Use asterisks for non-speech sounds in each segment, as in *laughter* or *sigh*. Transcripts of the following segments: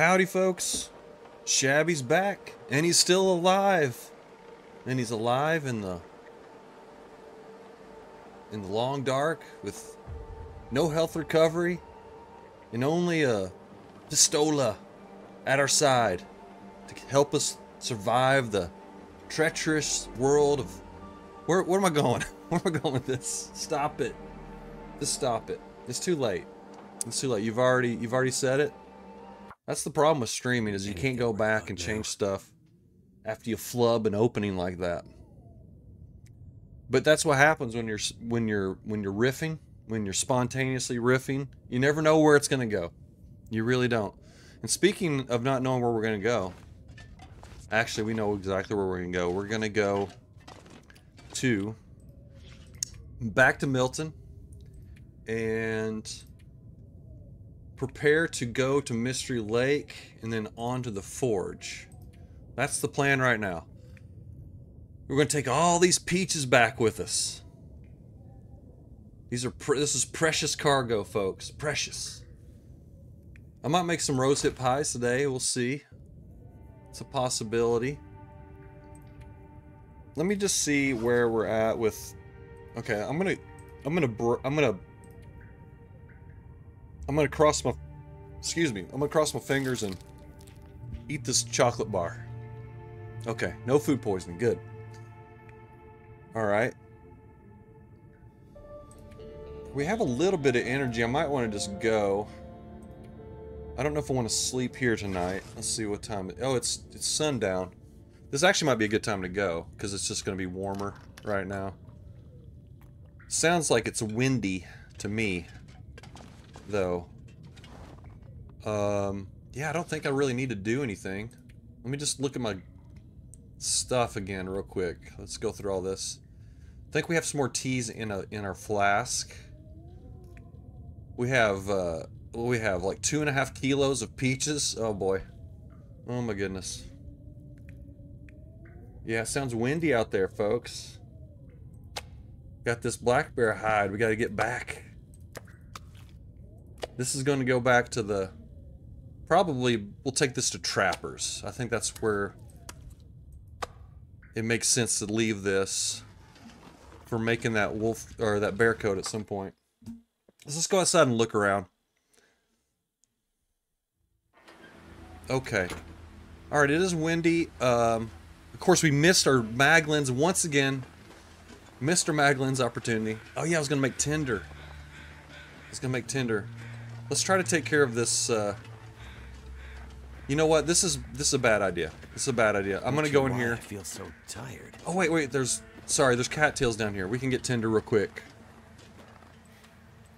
Howdy, folks. Shabby's back, and he's still alive. And he's alive in the in the long dark with no health recovery and only a pistola at our side to help us survive the treacherous world of where where am I going? *laughs* Where am I going with this? Stop it. Just stop it. It's too late. It's too late. You've already you've already said it. That's the problem with streaming is you can't go back and change stuff after you flub an opening like that. But that's what happens when you're when you're when you're riffing, when you're spontaneously riffing. You never know where it's going to go. You really don't. And speaking of not knowing where we're going to go, actually we know exactly where we're going to go. We're going to go to back to Milton and prepare to go to Mystery Lake and then on to the Forge. That's the plan right now. We're going to take all these peaches back with us. These are this is precious cargo, folks. Precious. I might make some rose hip pies today. We'll see. It's a possibility. Let me just see where we're at with. Okay, I'm gonna, I'm gonna, I'm gonna, I'm gonna cross my, excuse me, I'm gonna cross my fingers and eat this chocolate bar. Okay, no food poisoning. Good. All right. We have a little bit of energy. I might want to just go. I don't know if I want to sleep here tonight. Let's see what time. It, oh, it's it's sundown. This actually might be a good time to go because it's just going to be warmer right now. Sounds like it's windy to me, though. Um, yeah, I don't think I really need to do anything. Let me just look at my stuff again real quick. Let's go through all this. I think we have some more teas in a in our flask. We have uh, we have like two and a half kilos of peaches. Oh boy. Oh my goodness. Yeah, it sounds windy out there, folks. Got this black bear hide. We got to get back. This is going to go back to the... Probably, we'll take this to Trappers. I think that's where it makes sense to leave this for making that wolf or that bear coat at some point. Let's just go outside and look around. Okay. All right, it is windy. Um, of course, we missed our Maglins once again. Mr. Maglin's opportunity. Oh yeah, I was gonna make tinder. I was gonna make tinder. Let's try to take care of this. Uh... You know what? This is this is a bad idea. This is a bad idea. I'm gonna go in here. I feel so tired. Oh wait, wait. There's sorry. There's cattails down here. We can get tender real quick.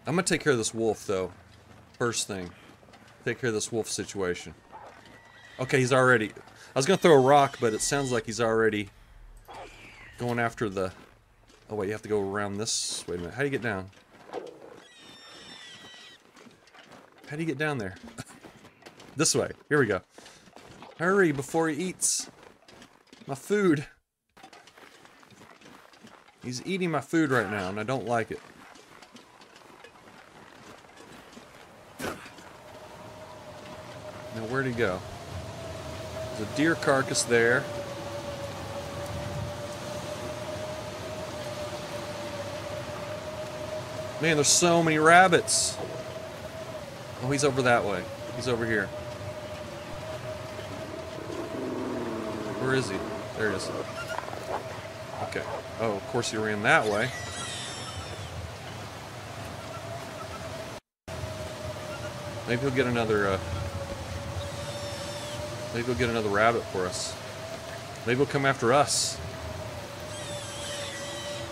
I'm gonna take care of this wolf though. First thing, take care of this wolf situation. Okay, he's already. I was gonna throw a rock, but it sounds like he's already going after the... Oh wait, you have to go around this... Wait a minute, how do you get down? How do you get down there? *laughs* this way. Here we go. Hurry before he eats my food. He's eating my food right now, and I don't like it. Now, where'd he go? There's a deer carcass there. Man, there's so many rabbits. Oh, he's over that way. He's over here. Where is he? There he is. Okay. Oh, of course he ran that way. Maybe he'll get another, uh, Maybe he'll get another rabbit for us. Maybe he'll come after us.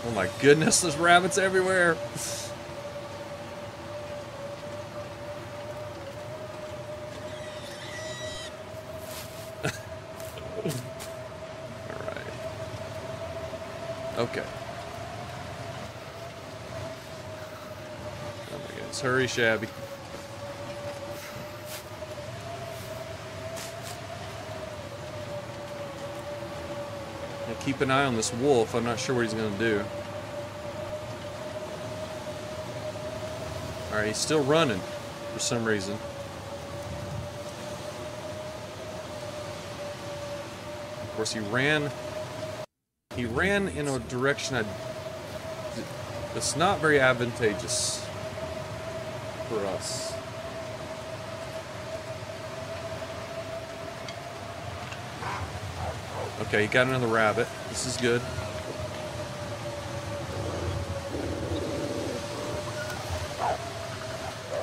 Oh my goodness, there's rabbits everywhere. Alright. Okay. Oh Shabby. keep an eye on this wolf. I'm not sure what he's going to do. Alright, he's still running for some reason. Of course, he ran. He ran in a direction I. That's not very advantageous for us. Okay, he got another rabbit. This is good.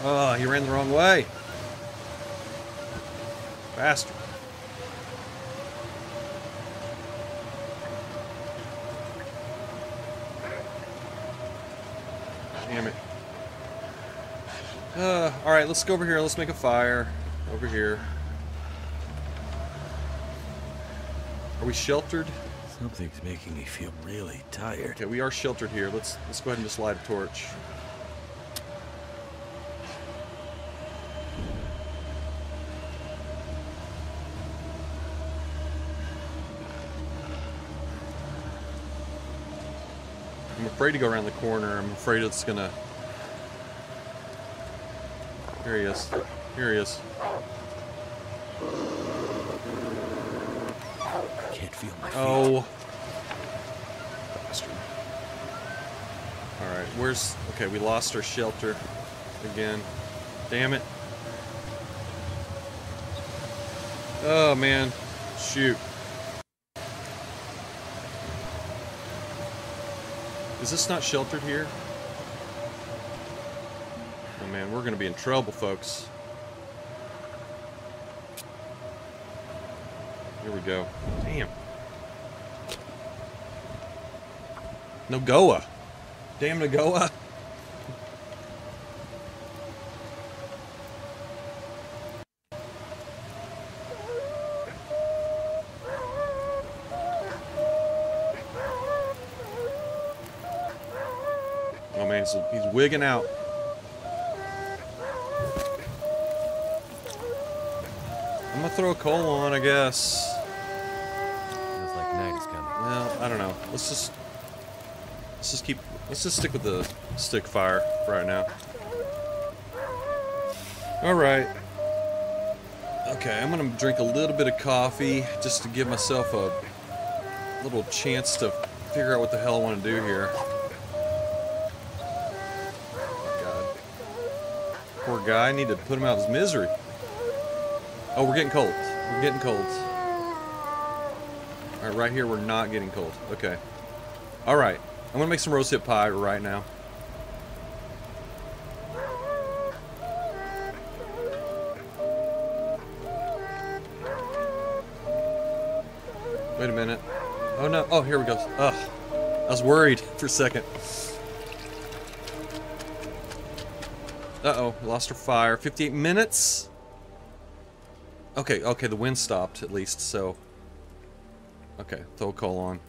Oh, he ran the wrong way. Bastard. Damn it. Uh, alright, let's go over here. Let's make a fire. Over here. Are we sheltered? Something's making me feel really tired. Okay, we are sheltered here. Let's let's go ahead and just light a torch. I'm afraid to go around the corner. I'm afraid it's gonna. Here he is. Here he is. Can't feel my feet. Oh. Bastard. Alright, where's... Okay, we lost our shelter. Again. Damn it. Oh, man. Shoot. Is this not sheltered here? We're gonna be in trouble, folks. Here we go. Damn. Nogoa. Damn Nogoa. Oh man, he's, he's wigging out. I'm gonna throw a coal on, I guess. Feels like night is coming. Well, I don't know. Let's just let's just keep let's just stick with the stick fire right now. All right. Okay, I'm gonna drink a little bit of coffee just to give myself a little chance to figure out what the hell I want to do here. Guy. I need to put him out of his misery. Oh, we're getting cold. We're getting cold. Alright, right here we're not getting cold. Okay. Alright. I'm gonna make some rose hip pie right now. Wait a minute. Oh no. Oh, here we go. Ugh. I was worried for a second. Uh-oh. Lost her fire. 58 minutes? Okay, okay, the wind stopped at least, so... Okay, throw coal on.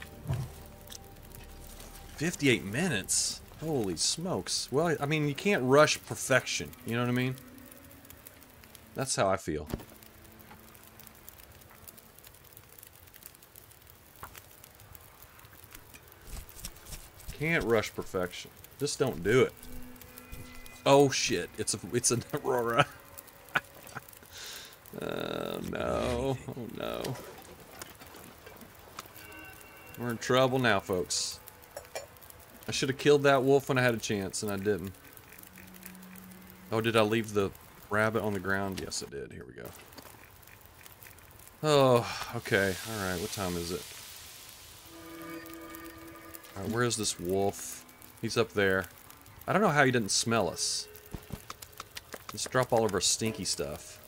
58 minutes? Holy smokes. Well, I mean, you can't rush perfection, you know what I mean? That's how I feel. Can't rush perfection. Just don't do it. Oh shit, it's a it's an *laughs* aurora. *laughs* Oh no. Oh no. We're in trouble now, folks. I should have killed that wolf when I had a chance, and I didn't. Oh, did I leave the rabbit on the ground? Yes, I did. Here we go. Oh, okay. Alright, what time is it? Alright, where is this wolf? He's up there. I don't know how he didn't smell us. Let's drop all of our stinky stuff.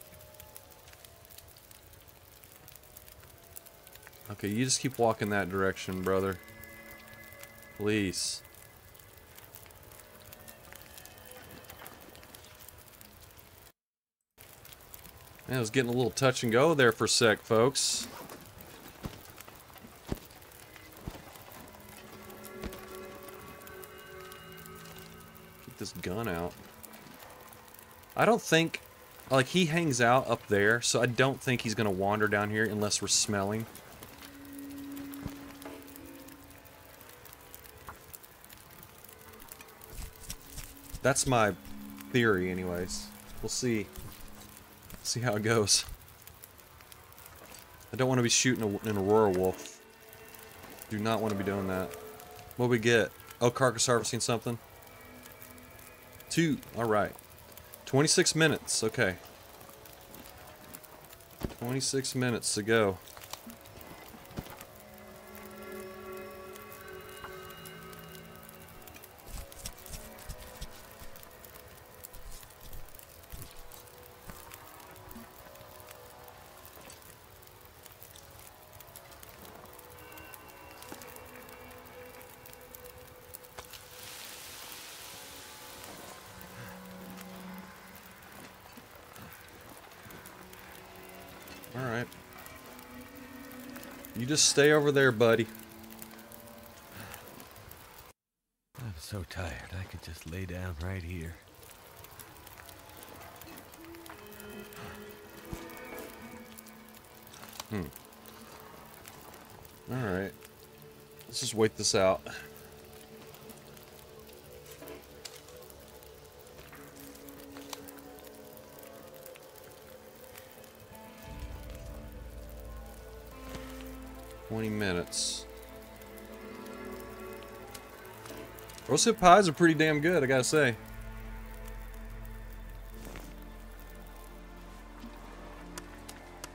Okay, you just keep walking that direction, brother. Please. Man, it was getting a little touch and go there for a sec, folks. This gun out. I don't think... Like, he hangs out up there, so I don't think he's going to wander down here unless we're smelling. That's my theory, anyways. We'll see. See how it goes. I don't want to be shooting a, an Aurora Wolf. Do not want to be doing that. What we get? Oh, carcass harvesting something. Two. All right. 26 minutes. Okay. 26 minutes to go. Just stay over there, buddy. I'm so tired. I could just lay down right here. Hmm. Alright. Let's just wait this out. Twenty minutes. Roasted pies are pretty damn good, I gotta say.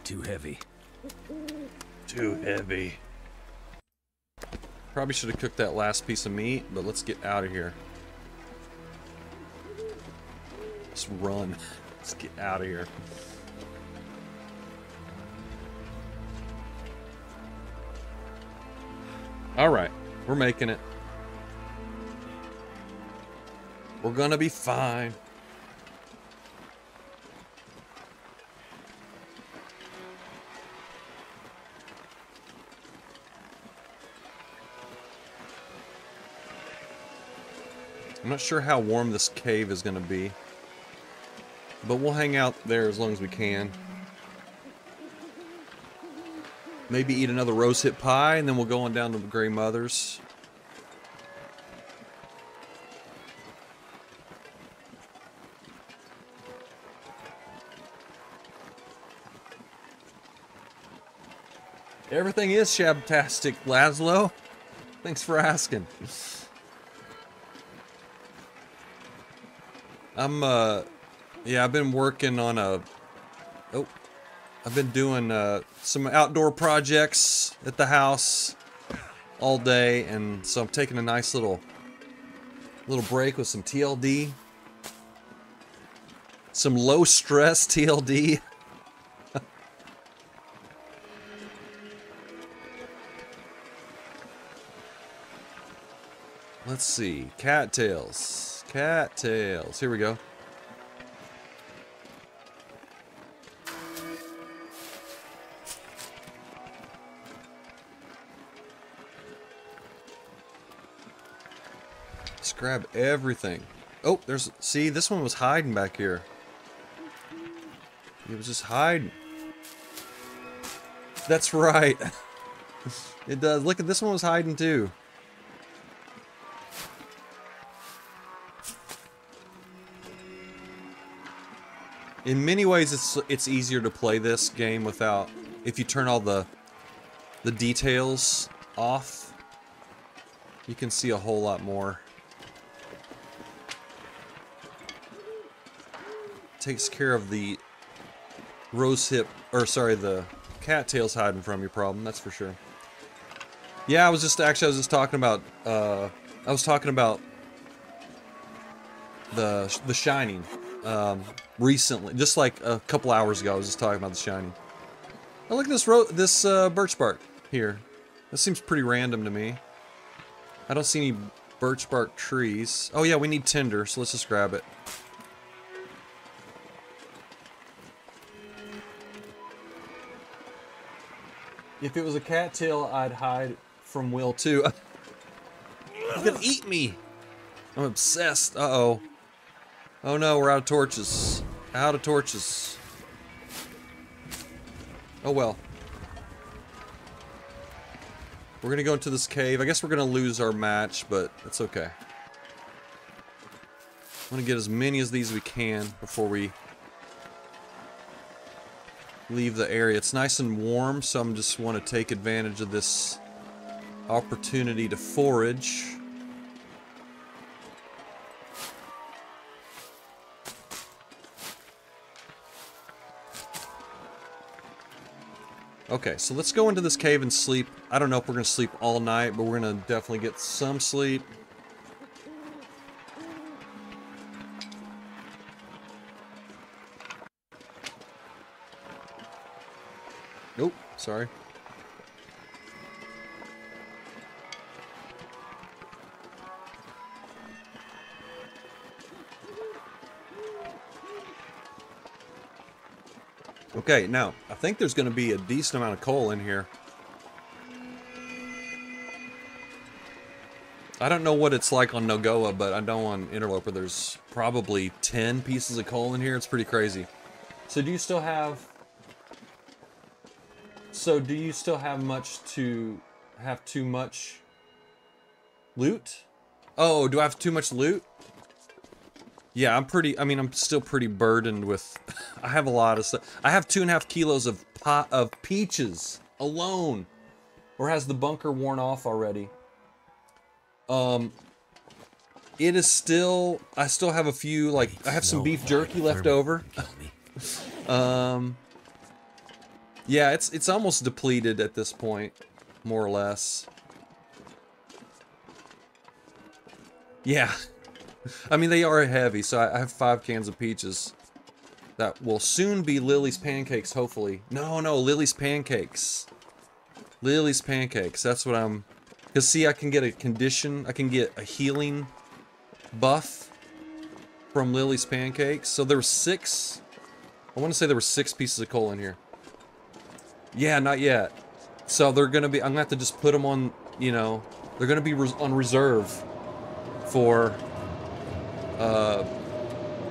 Too heavy. Too heavy. Probably should have cooked that last piece of meat, but let's get out of here. Let's run. *laughs* Let's get out of here. All right, we're making it. We're gonna be fine. I'm not sure how warm this cave is to be. But we'll hang out there as long as we can. Maybe eat another rose hip pie, and then we'll go on down to the Grey Mothers. Everything is shabtastic, Laszlo. Thanks for asking. I'm, uh, yeah, I've been working on a, oh, I've been doing, uh, some outdoor projects at the house all day, and so I'm taking a nice little, little break with some TLD. Some low stress *laughs* TLD. Let's see. Cattails. Cattails. Here we go. Grab everything. Oh, there's... See, this one was hiding back here. He was just hiding. That's right. *laughs* it does. Look at this one was hiding too. In many ways, it's it's easier to play this game without if you turn all the the details off. You can see a whole lot more. Takes care of the rose hip, or sorry, the cattails hiding from your problem. That's for sure. Yeah, I was just actually I was just talking about. Uh, I was talking about the the Shining um, recently, just like a couple hours ago. I was just talking about The Shining. Oh, look at this ro this uh, birch bark here. That seems pretty random to me. I don't see any birch bark trees. Oh yeah, we need tinder, so let's just grab it. If it was a cattail, I'd hide from Will too. *laughs* He's gonna eat me. I'm obsessed. Uh oh. Oh no, we're out of torches. Out of torches. Oh well. We're gonna go into this cave. I guess we're gonna lose our match, but that's okay. I'm gonna get as many as these we can before we leave the area. It's nice and warm, so I'm just want to take advantage of this opportunity to forage. Okay, so let's go into this cave and sleep. I don't know if we're going to sleep all night, but we're going to definitely get some sleep. Nope, sorry. Okay, now, I think there's going to be a decent amount of coal in here. I don't know what it's like on Nogoa, but I know on Interloper there's probably 10 pieces of coal in here. It's pretty crazy. So do you still have... So do you still have much to... Have too much... Loot? Oh, do I have too much loot? Yeah, I'm pretty, I mean, I'm still pretty burdened with, *laughs* I have a lot of stuff. I have two and a half kilos of pot of peaches alone. Or has the bunker worn off already? Um, it is still, I still have a few, like, I have some beef jerky left over. *laughs* um, yeah, it's, it's almost depleted at this point, more or less. Yeah. *laughs* I mean, they are heavy, so I have five cans of peaches. That will soon be Lily's pancakes, hopefully. No, no, Lily's pancakes. Lily's pancakes, that's what I'm... Because, see, I can get a condition, I can get a healing buff from Lily's pancakes. So there were six... I want to say there were six pieces of coal in here. Yeah, not yet. So they're going to be... I'm going to have to just put them on, you know... They're going to be res on reserve for uh,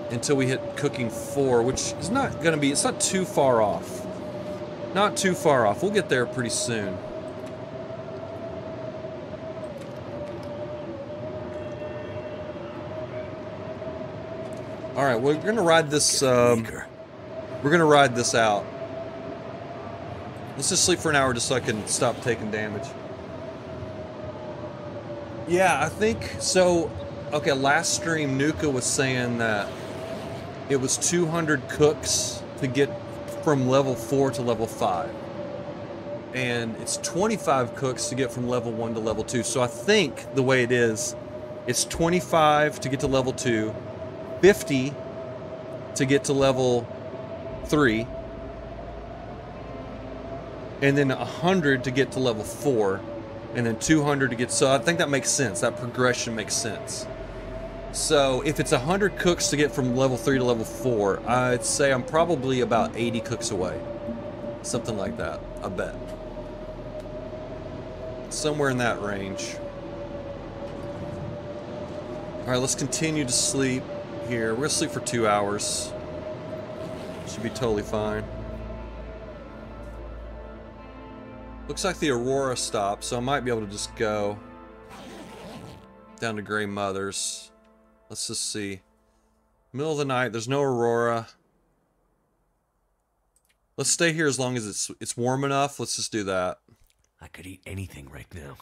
until we hit cooking four, which is not going to be, it's not too far off. Not too far off. We'll get there pretty soon. All right, we're going to ride this, um, we're going to ride this out. Let's just sleep for an hour just so I can stop taking damage. Yeah, I think, so Okay, last stream, Nuka was saying that it was 200 cooks to get from level 4 to level 5. And it's 25 cooks to get from level 1 to level 2. So I think the way it is, it's 25 to get to level 2, 50 to get to level 3, and then 100 to get to level 4, and then 200 to get... So I think that makes sense. That progression makes sense. So if it's 100 cooks to get from level 3 to level 4, I'd say I'm probably about 80 cooks away. Something like that, I bet. Somewhere in that range. Alright, let's continue to sleep here. We're going to sleep for two hours. Should be totally fine. Looks like the Aurora stopped, so I might be able to just go down to Grey Mother's. Let's just see. Middle of the night, there's no aurora. Let's stay here as long as it's it's warm enough. Let's just do that. I could eat anything right now.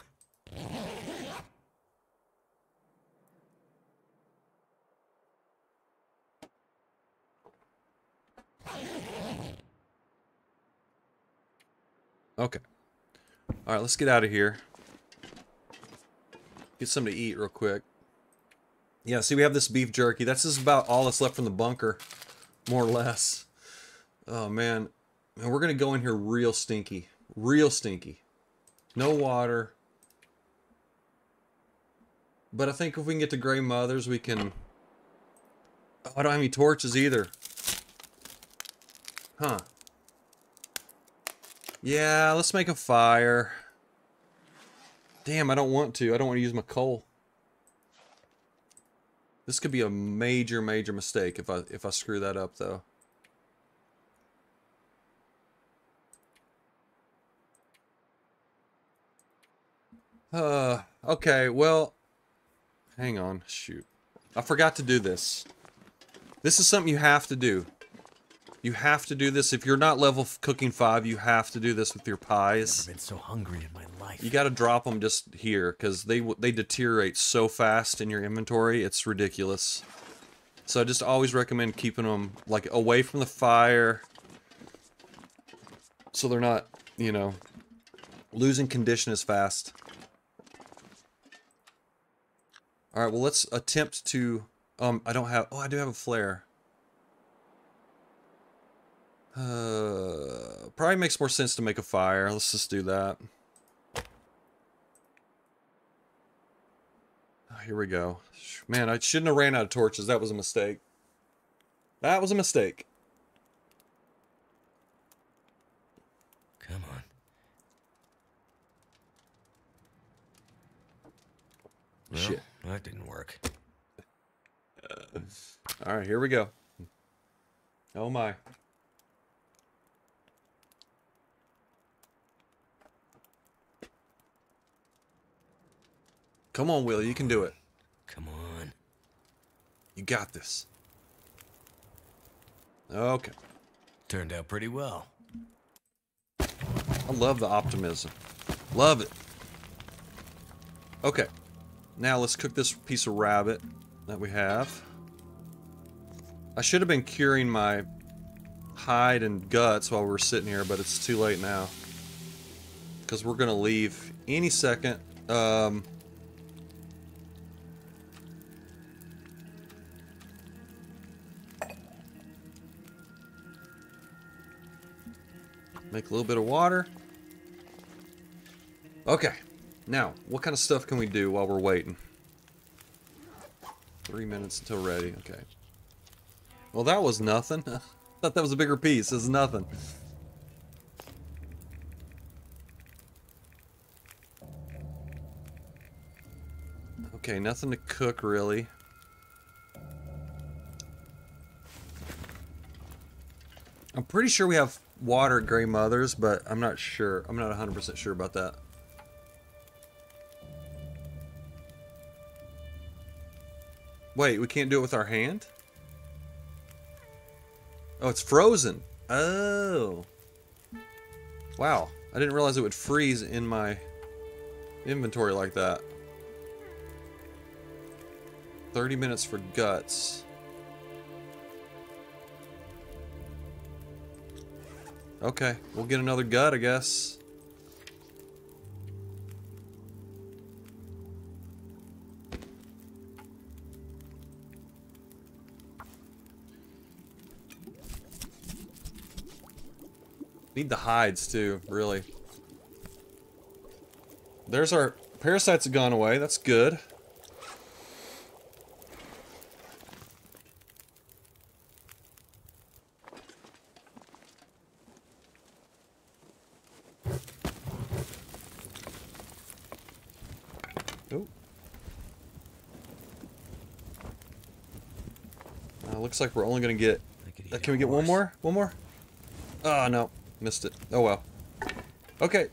Okay. All right, let's get out of here. Get something to eat real quick. Yeah, see, we have this beef jerky. That's just about all that's left from the bunker, more or less. Oh, man. And we're going to go in here real stinky. Real stinky. No water. But I think if we can get to Grey Mothers, we can... Oh, I don't have any torches either. Huh. Yeah, let's make a fire. Damn, I don't want to. I don't want to use my coal. This could be a major, major mistake if I if I screw that up though. Uh, okay, well, hang on, shoot. I forgot to do this. This is something you have to do. You have to do this. If you're not level cooking five, you have to do this with your pies. I've been so hungry in my life. You got to drop them just here because they they deteriorate so fast in your inventory. It's ridiculous. So I just always recommend keeping them like away from the fire, so they're not, you know, losing condition as fast. All right, well let's attempt to. Um, I don't have. Oh, I do have a flare. Uh, probably makes more sense to make a fire. Let's just do that. Oh, here we go. Man, I shouldn't have ran out of torches. That was a mistake. That was a mistake. Come on. Well, Shit. that didn't work. All right, here we go. Oh my. Come on, Will. You can do it. Come on. You got this. Okay. Turned out pretty well. I love the optimism. Love it. Okay. Now let's cook this piece of rabbit that we have. I should have been curing my hide and guts while we were sitting here, but it's too late now. Because we're going to leave any second. Um, make a little bit of water. Okay. Now, what kind of stuff can we do while we're waiting? Three minutes until ready. Okay. Well, that was nothing. *laughs* thought that was a bigger piece. It's nothing. Okay, nothing to cook, really. I'm pretty sure we have water Grey Mother's, but I'm not sure. I'm not 100% sure about that. Wait, we can't do it with our hand? Oh, it's frozen. Oh. Wow. I didn't realize it would freeze in my inventory like that. 30 minutes for guts. Okay, we'll get another gut, I guess. Need the hides too, really. There's our parasites have gone away. That's good. Looks like we're only gonna get. I could eat Uh, can we get one more? One more? Oh no, missed it. Oh well. Okay,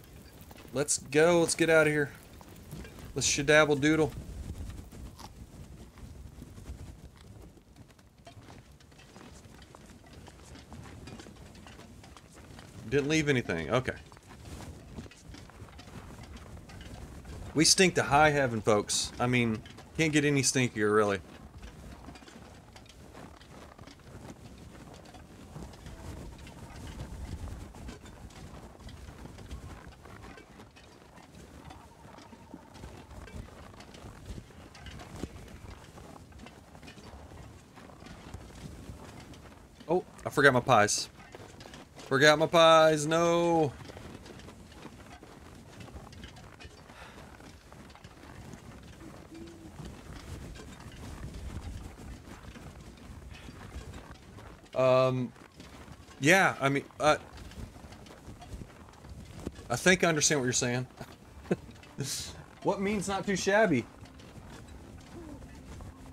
let's go. Let's get out of here. Let's shadabble doodle. Didn't leave anything. Okay. We stink to high heaven, folks. I mean, can't get any stinkier, really. Oh, I forgot my pies. Forgot my pies, no. Um, yeah, I mean, uh, I think I understand what you're saying. *laughs* what means not too shabby?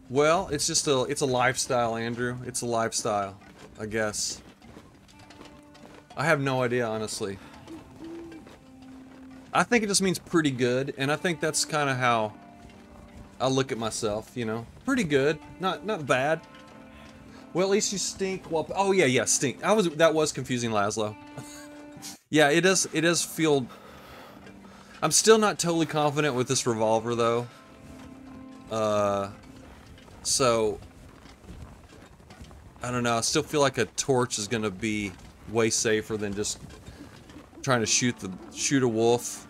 Well, it's just a it's a lifestyle, Andrew. It's a lifestyle, I guess. I have no idea, honestly. I think it just means pretty good, and I think that's kind of how I look at myself, you know. Pretty good, not not bad. Well, at least you stink. Well, oh yeah, yeah, stink. I was that was confusing, Laszlo. *laughs* yeah, it does. It does feel. I'm still not totally confident with this revolver though. Uh, so I don't know. I still feel like a torch is gonna be way safer than just trying to shoot the shoot a wolf.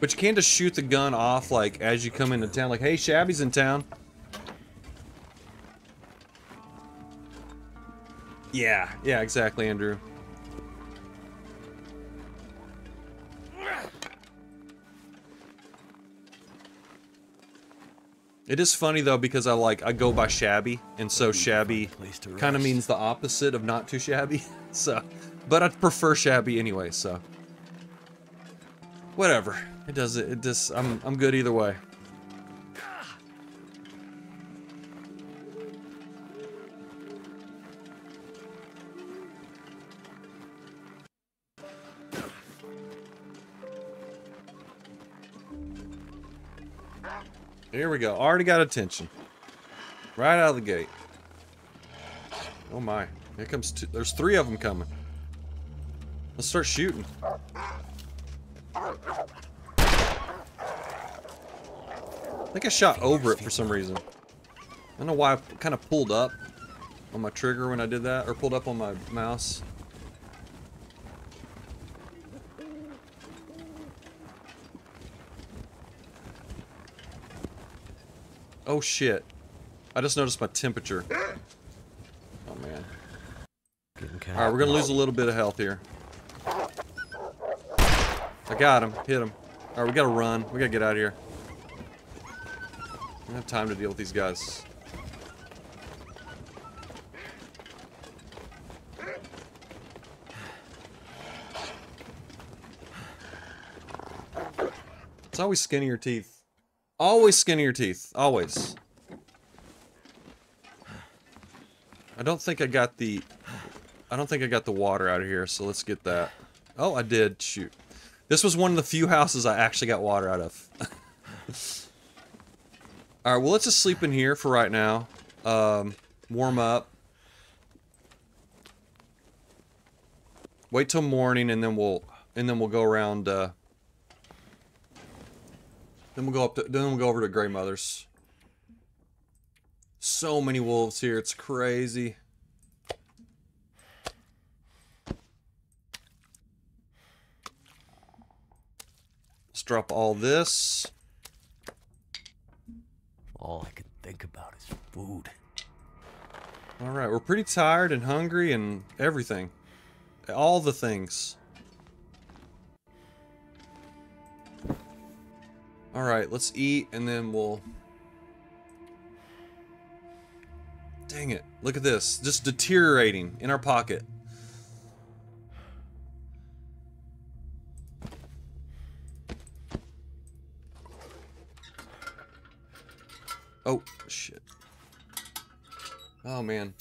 But you can just shoot the gun off like as you come into town. Like, hey, Shabby's in town. Yeah, yeah, exactly, Andrew. It is funny though because I like I go by shabby, and so shabby kind of means the opposite of not too shabby. *laughs* so, but I prefer shabby anyway. So, whatever. It does it. It just I'm I'm good either way. Here we go. Already got attention. Right out of the gate. Oh my. Here comes two. There's three of them coming. Let's start shooting. I think I shot over it for some reason. I don't know why I kind of pulled up on my trigger when I did that, or pulled up on my mouse. Oh shit. I just noticed my temperature. Oh man. Alright, we're gonna lose a little bit of health here. I got him. Hit him. Alright, we gotta run. We gotta get out of here. I don't have time to deal with these guys. It's always skinning your teeth. Always skinning your teeth. Always. I don't think I got the... I don't think I got the water out of here, so let's get that. Oh, I did. Shoot. This was one of the few houses I actually got water out of. *laughs* Alright, well, let's just sleep in here for right now. Um, warm up. Wait till morning, and then we'll... And then we'll go around, uh, then we'll go up to, then we'll go over to Grey Mothers. So many wolves here, it's crazy. Let's drop all this. All I can think about is food. Alright, we're pretty tired and hungry and everything. All the things. Alright, let's eat and then we'll... Dang it. Look at this. Just deteriorating in our pocket. Oh, shit. Oh, man.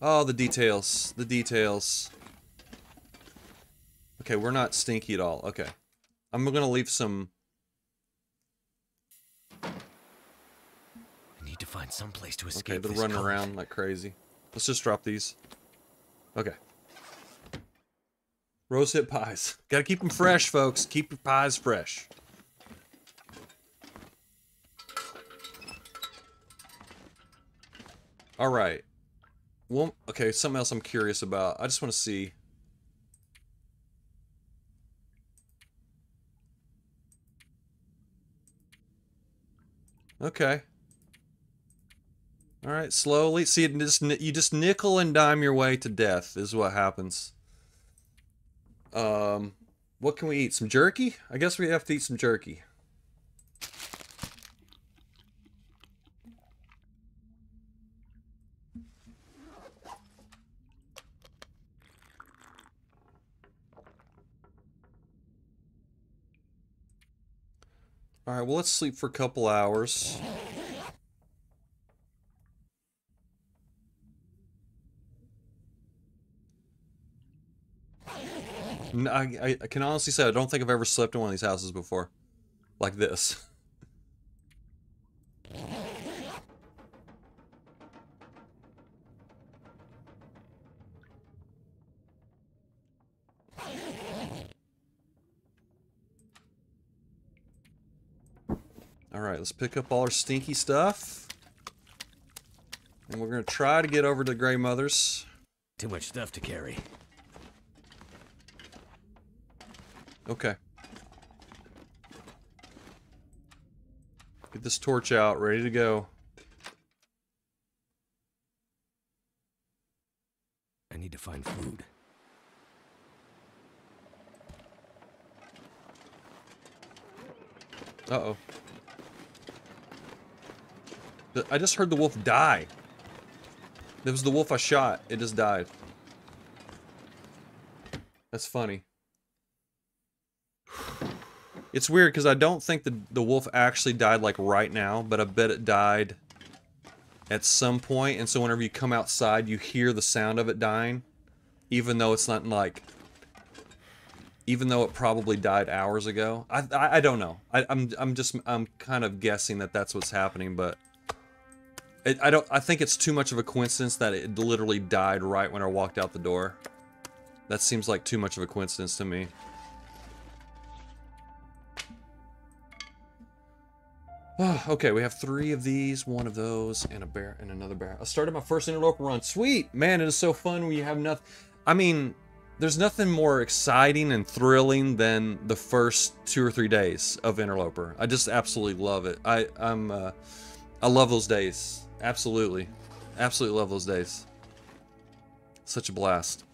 Oh, the details. The details. Okay, we're not stinky at all. Okay. I'm gonna leave some find some place to escape. Okay, they're running cold. around like crazy. Let's just drop these. Okay. Rose hip pies. *laughs* Gotta keep them fresh, folks. Keep your pies fresh. All right. Well, okay, something else I'm curious about. I just want to see. Okay. All right, slowly. See, it just you just nickel and dime your way to death is what happens. Um, what can we eat? Some jerky? I guess we have to eat some jerky. All right, well, let's sleep for a couple hours. I, I can honestly say I don't think I've ever slept in one of these houses before. Like this. Alright, let's pick up all our stinky stuff. And we're going to try to get over to Grey Mother's. Too much stuff to carry. Okay. Get this torch out, ready to go. I need to find food. Uh-oh. I just heard the wolf die. It was the wolf I shot. It just died. That's funny. It's weird because I don't think the, the wolf actually died like right now, but I bet it died at some point. and so whenever you come outside, you hear the sound of it dying, even though it's not like even though it probably died hours ago. I I, I don't know. I, I'm I'm just I'm kind of guessing that that's what's happening, but it, I don't. I think it's too much of a coincidence that it literally died right when I walked out the door. That seems like too much of a coincidence to me. Okay, we have three of these, one of those, and a bear and another bear. I started my first interloper run. Sweet, man! It is so fun when you have nothing. I mean, there's nothing more exciting and thrilling than the first two or three days of interloper. I just absolutely love it. I I'm uh, I love those days. Absolutely, absolutely love those days. Such a blast.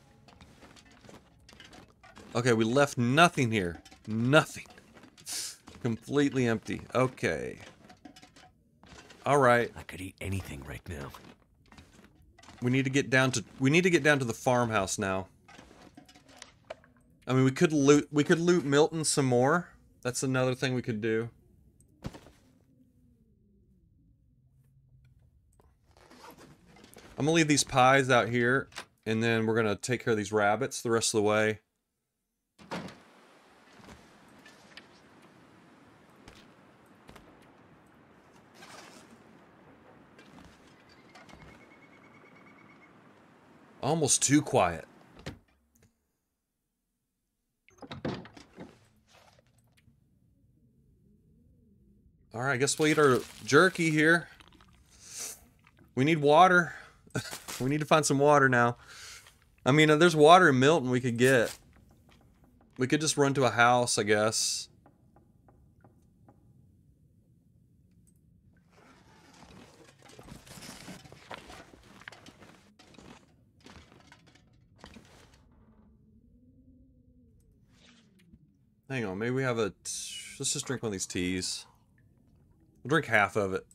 Okay, we left nothing here. Nothing. Completely empty. Okay. Alright. I could eat anything right now. We need to get down to we need to get down to the farmhouse now. I mean we could loot we could loot Milton some more. That's another thing we could do. I'm gonna leave these pies out here and then we're gonna take care of these rabbits the rest of the way. Almost too quiet. Alright, I guess we'll eat our jerky here. We need water. *laughs* we need to find some water now. I mean, uh, there's water in Milton we could get. We could just run to a house, I guess. Hang on, maybe we have a... Let's just drink one of these teas. We'll drink half of it.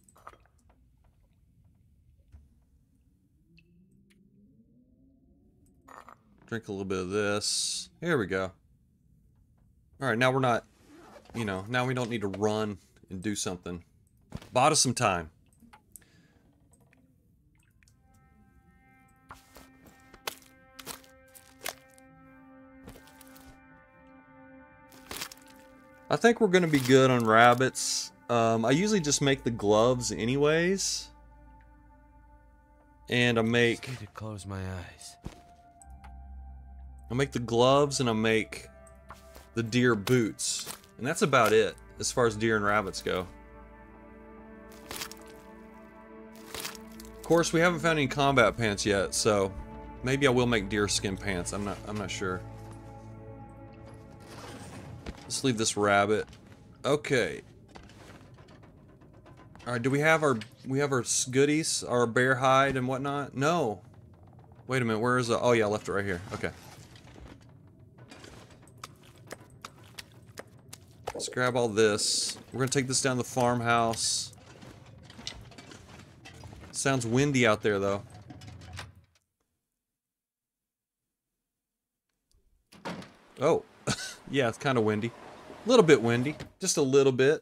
Drink a little bit of this. Here we go. Alright, now we're not... You know, now we don't need to run and do something. Bought us some time. I think we're gonna be good on rabbits. Um, I usually just make the gloves anyways. And I make... To close my eyes. I make the gloves and I make the deer boots. And that's about it as far as deer and rabbits go. Of course, we haven't found any combat pants yet, so maybe I will make deer skin pants. I'm not I'm not sure. Leave this rabbit. Okay. All right, do we have our we have our goodies, our bear hide and whatnot? No. Wait a minute, where is it? Oh yeah, I left it right here. Okay. Let's grab all this. We're gonna take this down the farmhouse. Sounds windy out there though. Oh, *laughs* yeah, it's kind of windy. A little bit windy, just a little bit.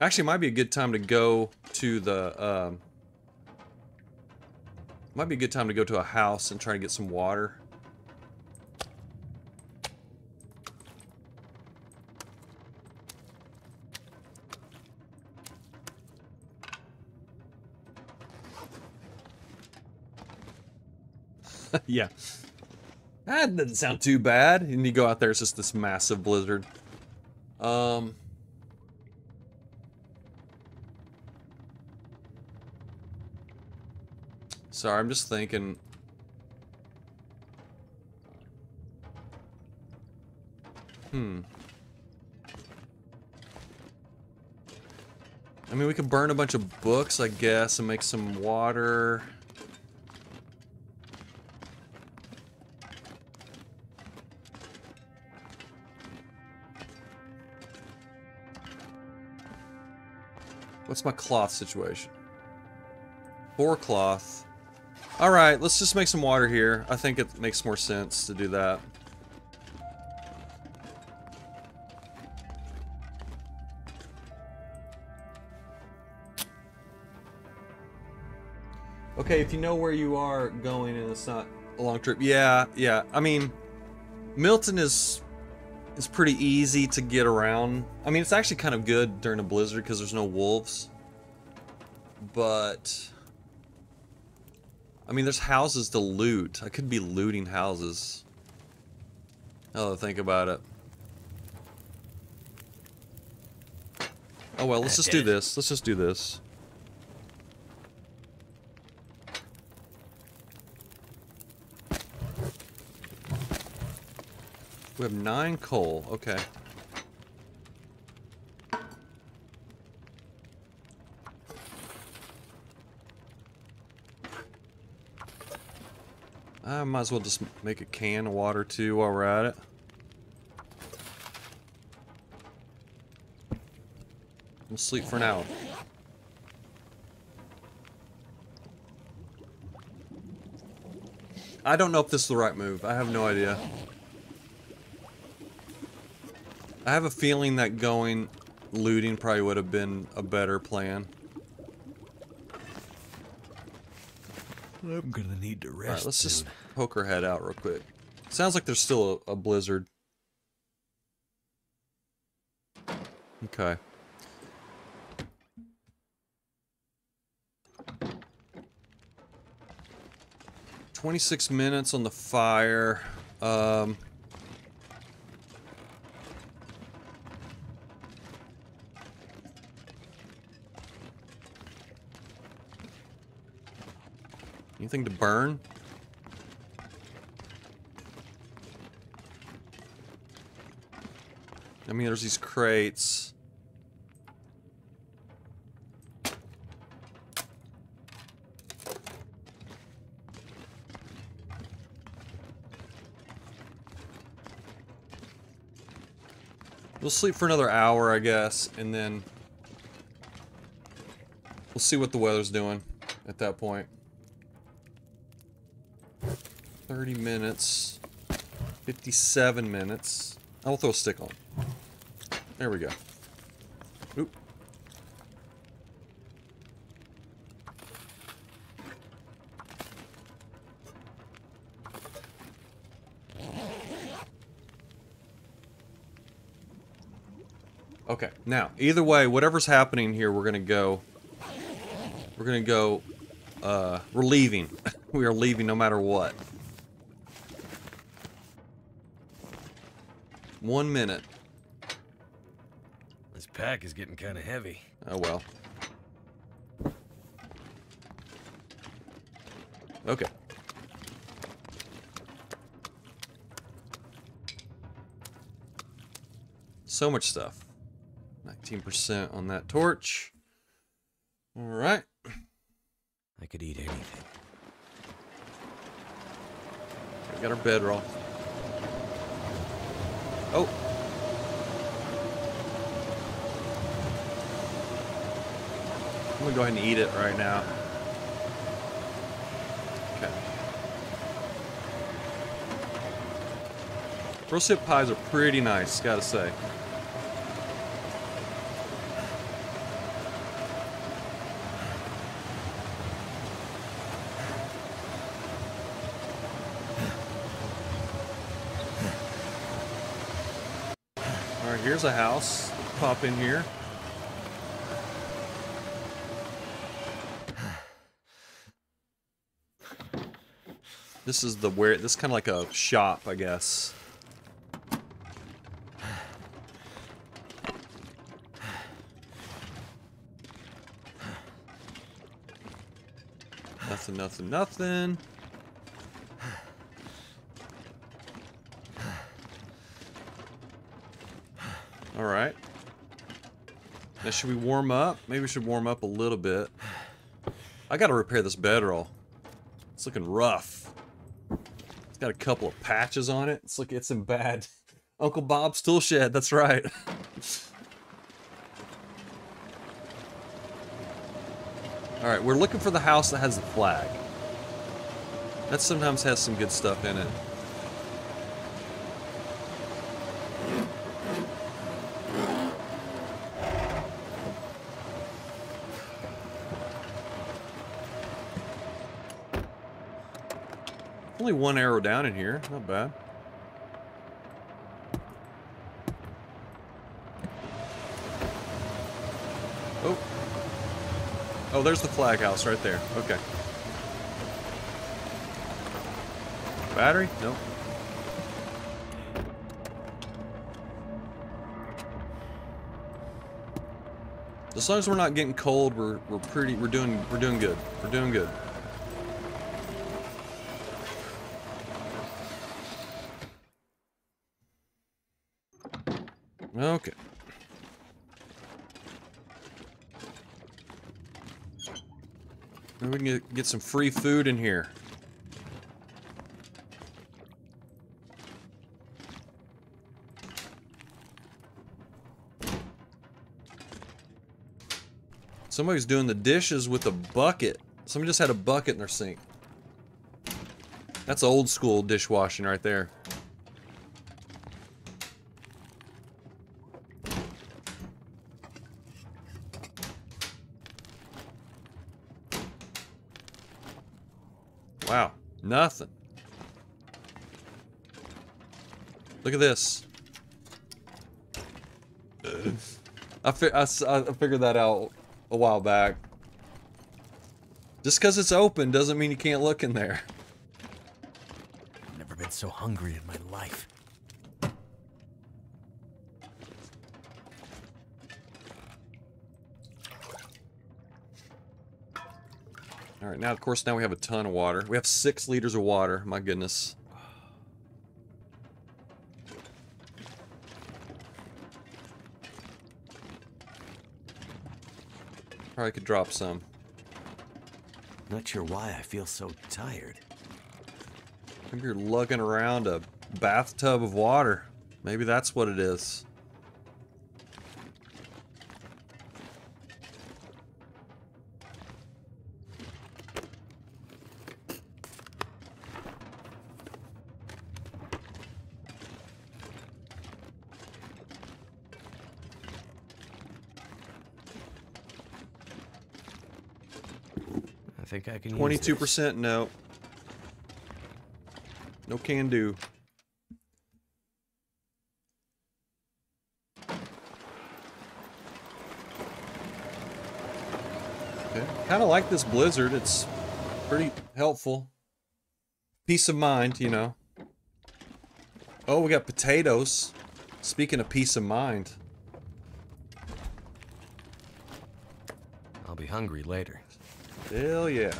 Actually, might be a good time to go to the, um, might be a good time to go to a house and try to get some water. *laughs* yeah. Ah, that doesn't sound too bad. And you go out there, it's just this massive blizzard. Um. Sorry, I'm just thinking. Hmm. I mean, we could burn a bunch of books, I guess, and make some water. What's my cloth situation? Four cloth. Alright, let's just make some water here. I think it makes more sense to do that. Okay, if you know where you are going and it's not a long trip. Yeah, yeah. I mean, Milton is is pretty easy to get around. I mean, it's actually kind of good during a blizzard because there's no wolves. But I mean, there's houses to loot. I could be looting houses. Oh, think about it. Oh well, let's just do this. Let's just do this. We have nine coal. Okay. I might as well just make a can of water too while we're at it. We'll sleep for an hour. I don't know if this is the right move. I have no idea. I have a feeling that going looting probably would have been a better plan. I'm gonna need to rest. Alright, let's just poke her head out real quick. Sounds like there's still a, a blizzard. Okay. Twenty-six minutes on the fire. Um, anything to burn? I mean, there's these crates. We'll sleep for another hour, I guess, and then we'll see what the weather's doing at that point. 30 minutes. 57 minutes. I'll throw a stick on. There we go. Oop. Okay, now, either way, whatever's happening here, we're gonna go... We're gonna go, uh, we're leaving. *laughs* we are leaving no matter what. One minute. This pack is getting kind of heavy. Oh well. Okay. So much stuff. 19% on that torch. Alright. I could eat anything. We got our bedroll. Oh. I'm gonna go ahead and eat it right now. Okay. Roasted pies are pretty nice, gotta say. Alright, here's a house. Pop in here. This is the where this is kind of like a shop, I guess. Nothing, nothing, nothing. Alright. Now, should we warm up? Maybe we should warm up a little bit. I gotta repair this bedroll. It's looking rough. It's got a couple of patches on it. It's like it's in bad. *laughs* Uncle Bob's tool shed, that's right. *laughs* Alright, we're looking for the house that has the flag. That sometimes has some good stuff in it. Only one arrow down in here, not bad. Oh. Oh, there's the flag house right there. Okay. Battery? Nope. As long as we're not getting cold, we're we're pretty we're doing we're doing good. We're doing good. Okay. Maybe we can get, some free food in here. Somebody's doing the dishes with a bucket. Somebody just had a bucket in their sink. That's old school dishwashing right there. Wow, nothing. Look at this. I, fi I, I figured that out a while back. Just because it's open doesn't mean you can't look in there. I've never been so hungry in my life. Right, now of course now we have a ton of water. We have six liters of water. My goodness. Probably could drop some. Not sure why I feel so tired. Maybe you're lugging around a bathtub of water. Maybe that's what it is. Can 22% no. No can do. Okay. Kind of like this blizzard. It's pretty helpful. Peace of mind, you know. Oh, we got potatoes. Speaking of peace of mind. I'll be hungry later. Hell yeah.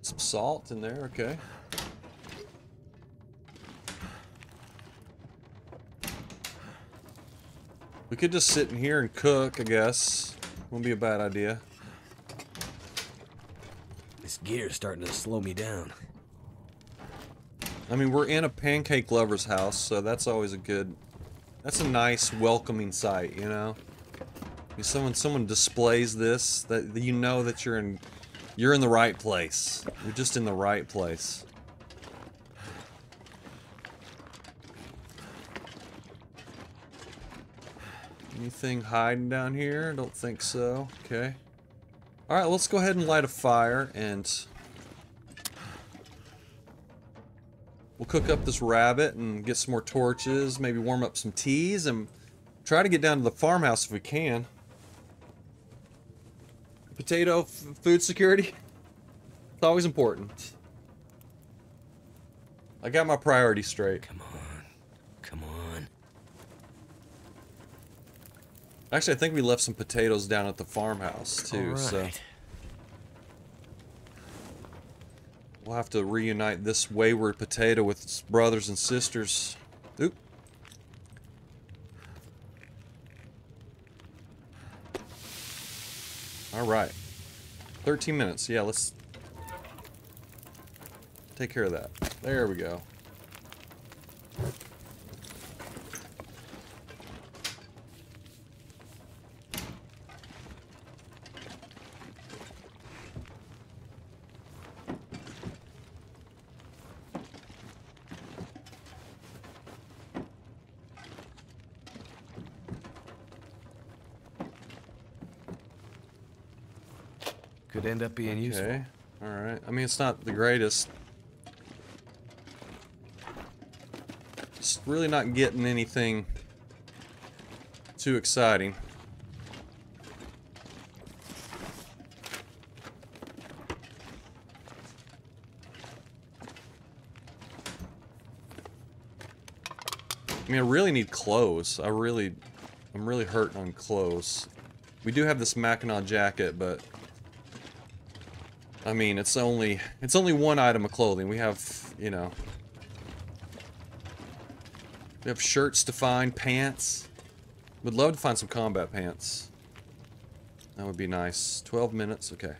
Some salt in there, okay. We could just sit in here and cook, I guess. Wouldn't be a bad idea. This gear's starting to slow me down. I mean, we're in a pancake lover's house, so that's always a good... That's a nice, welcoming sight, you know? Someone someone displays this, that you know that you're in you're in the right place. You're just in the right place. Anything hiding down here? Don't think so. Okay. Alright, let's go ahead and light a fire and we'll cook up this rabbit and get some more torches, maybe warm up some teas and try to get down to the farmhouse if we can. Potato food security. It's always important. I got my priorities straight. Come on. Come on. Actually, I think we left some potatoes down at the farmhouse too, All so right. we'll have to reunite this wayward potato with its brothers and sisters. Oop. All right. 13 minutes. Yeah, let's take care of that. There we go. Could end up being useful. Okay. All right. I mean, it's not the greatest. Just really not getting anything too exciting. I mean, I really need clothes. I really, I'm really hurting on clothes. We do have this Mackinaw jacket, but I mean, it's only it's only one item of clothing. We have, you know, we have shirts to find, pants. Would love to find some combat pants. That would be nice. 12 minutes, okay.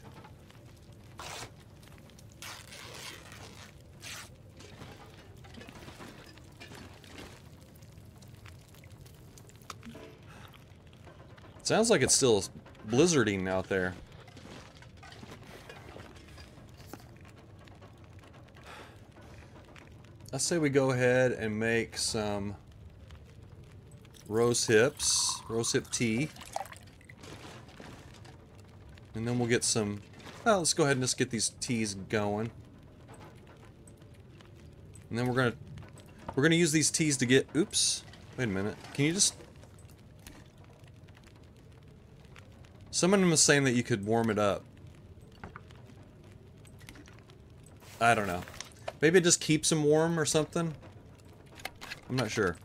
Sounds like it's still blizzarding out there. I say we go ahead and make some rose hips, rose hip tea. And then we'll get some, well, let's go ahead and just get these teas going. And then we're gonna, we're gonna use these teas to get, oops, wait a minute, can you just, someone was saying that you could warm it up. I don't know. Maybe it just keeps them warm or something? I'm not sure.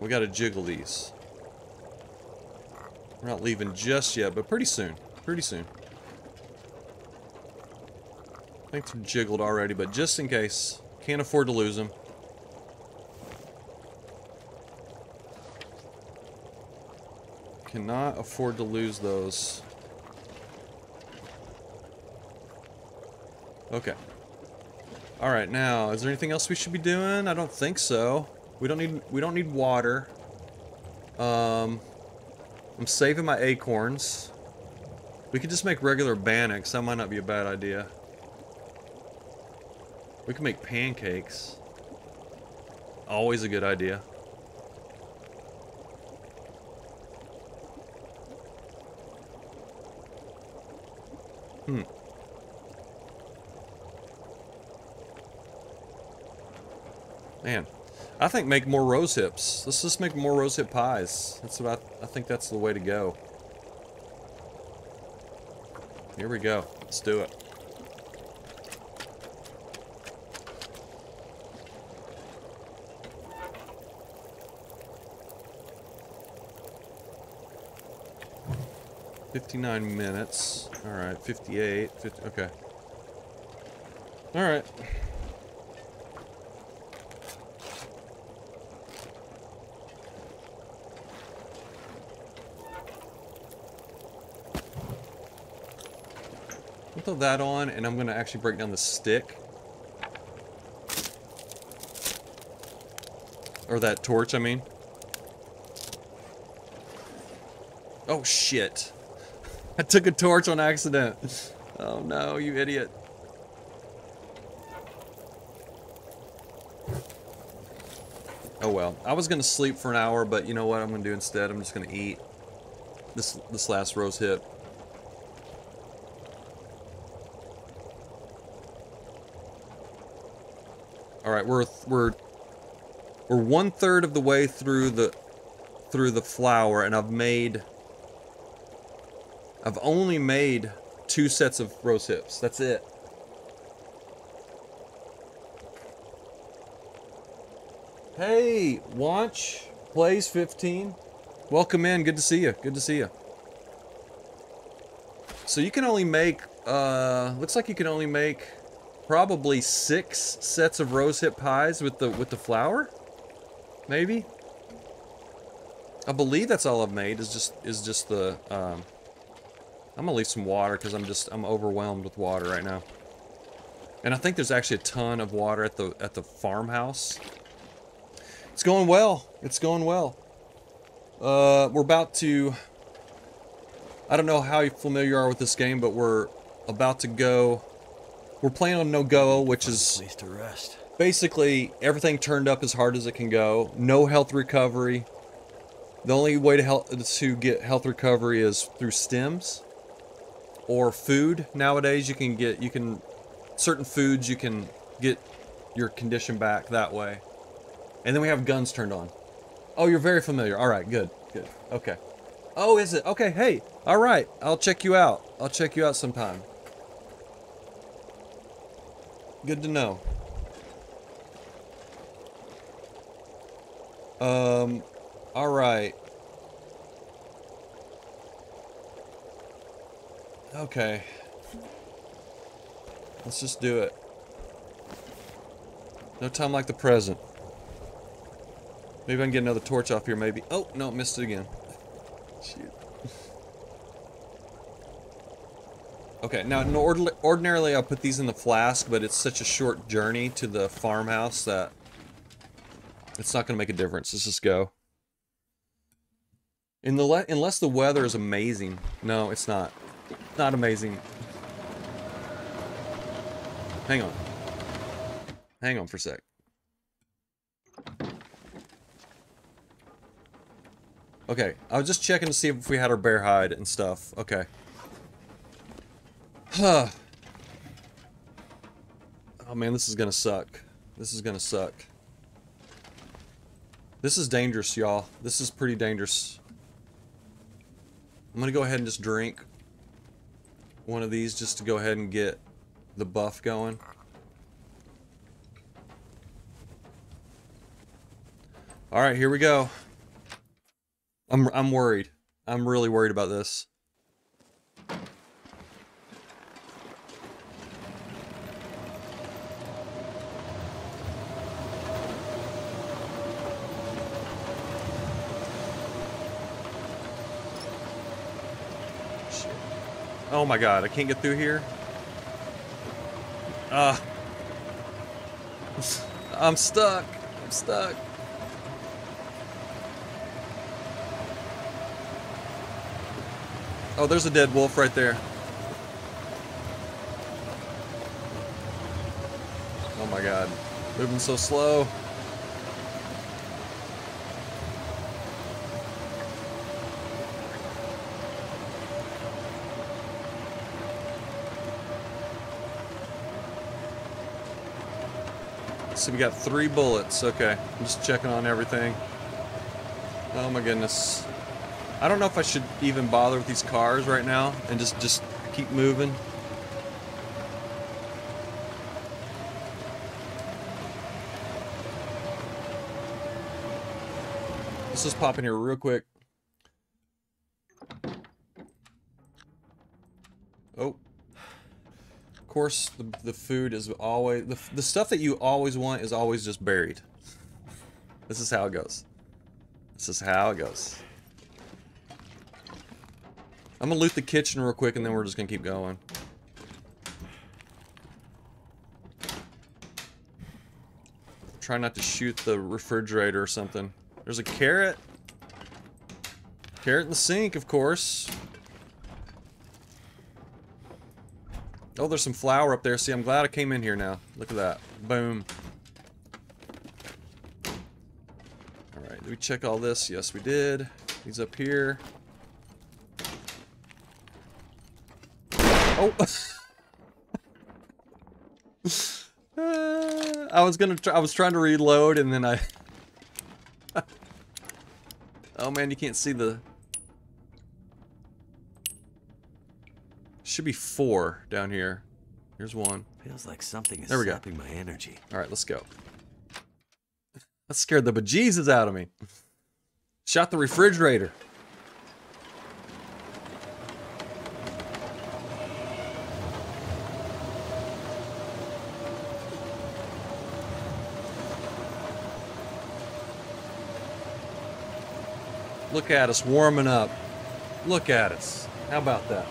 We gotta jiggle these. We're not leaving just yet, but pretty soon. Pretty soon. I think they're jiggled already, but just in case. Can't afford to lose them. Cannot afford to lose those. Okay. Alright, now, is there anything else we should be doing? I don't think so. We don't need we don't need water. Um I'm saving my acorns. We could just make regular bannocks. That might not be a bad idea. We can make pancakes. Always a good idea. Man, I think make more rose hips. Let's just make more rose hip pies. That's about. I think that's the way to go. Here we go. Let's do it. Fifty-nine minutes. All right, fifty-eight. 50, okay. All right. That on, and I'm gonna actually break down the stick. Or that torch, I mean. Oh, shit. *laughs* I took a torch on accident. Oh no, you idiot. Oh well. I was gonna sleep for an hour, but you know what I'm gonna do instead? I'm just gonna eat this this last rose hip. Right, we're we're we're one third of the way through the through the flour, and I've made I've only made two sets of rose hips. That's it. Hey, watch plays 15. Welcome in. Good to see you. Good to see you. So you can only make, uh, looks like you can only make probably six sets of rose hip pies with the with the flour. Maybe. I believe that's all I've made. Is just is just the. Um, I'm gonna leave some water because I'm just I'm overwhelmed with water right now. And I think there's actually a ton of water at the at the farmhouse. It's going well. It's going well. Uh, we're about to. I don't know how familiar you are with this game, but we're about to go. We're playing on no go, which is Place to rest. basically everything turned up as hard as it can go. No health recovery. The only way to help to get health recovery is through stims or food. Nowadays, you can get you can certain foods you can get your condition back that way. And then we have guns turned on. Oh, you're very familiar. All right, good, good. Okay. Oh, is it? Okay, hey. All right, I'll check you out. I'll check you out sometime. Good to know. Um, all right. Okay. Let's just do it. No time like the present. Maybe I can get another torch off here, maybe. Oh, no, missed it again. *laughs* Shoot. Okay, now ord ordinarily I'll put these in the flask, but it's such a short journey to the farmhouse that it's not going to make a difference. Let's just go. In the le unless the weather is amazing. No, it's not. Not amazing. Hang on. Hang on for a sec. Okay, I was just checking to see if we had our bear hide and stuff. Okay. Huh. oh man, this is gonna suck. This is gonna suck. This is dangerous, y'all. This is pretty dangerous. I'm gonna go ahead and just drink one of these just to go ahead and get the buff going. Alright, here we go. I'm, I'm worried. I'm really worried about this. Oh my god, I can't get through here. Ah. I'm stuck. I'm stuck. Oh, there's a dead wolf right there. Oh my god. Moving so slow. So we got three bullets. Okay. I'm just checking on everything. Oh my goodness. I don't know if I should even bother with these cars right now and just just keep moving. Let's just pop in here real quick. Oh. Of course, the, the food is always... The, the stuff that you always want is always just buried. This is how it goes. This is how it goes. I'm gonna loot the kitchen real quick and then we're just gonna keep going. Try not to shoot the refrigerator or something. There's a carrot. Carrot in the sink, of course. Oh, there's some flour up there. See, I'm glad I came in here now. Look at that. Boom. Alright, did we check all this? Yes, we did. He's up here. Oh! *laughs* Uh, I was gonna I was trying to reload and then I... *laughs* oh man, you can't see the... Should be four down here. Here's one. Feels like something is There we go. sapping my energy. All right, let's go. That scared the bejesus out of me. Shot the refrigerator. Look at us warming up. Look at us. How about that?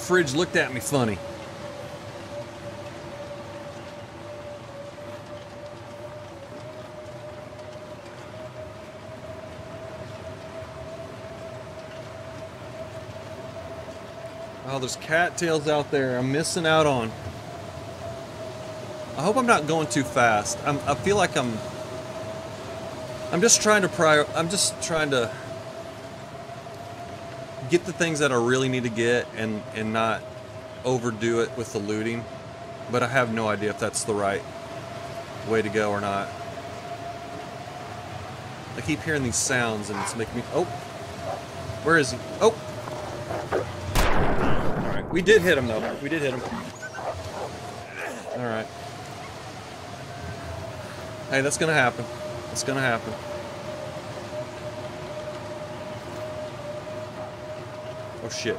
Fridge looked at me funny. Oh, there's cattails out there I'm missing out on. I hope I'm not going too fast. I'm, I feel like I'm. I'm just trying to prior. I'm just trying to get the things that I really need to get and and not overdo it with the looting. But I have no idea if that's the right way to go or not. I keep hearing these sounds and it's making me. Oh, where is he? Oh. All right, we did hit him though. We did hit him. All right. Hey, that's gonna happen. It's gonna happen. Oh shit.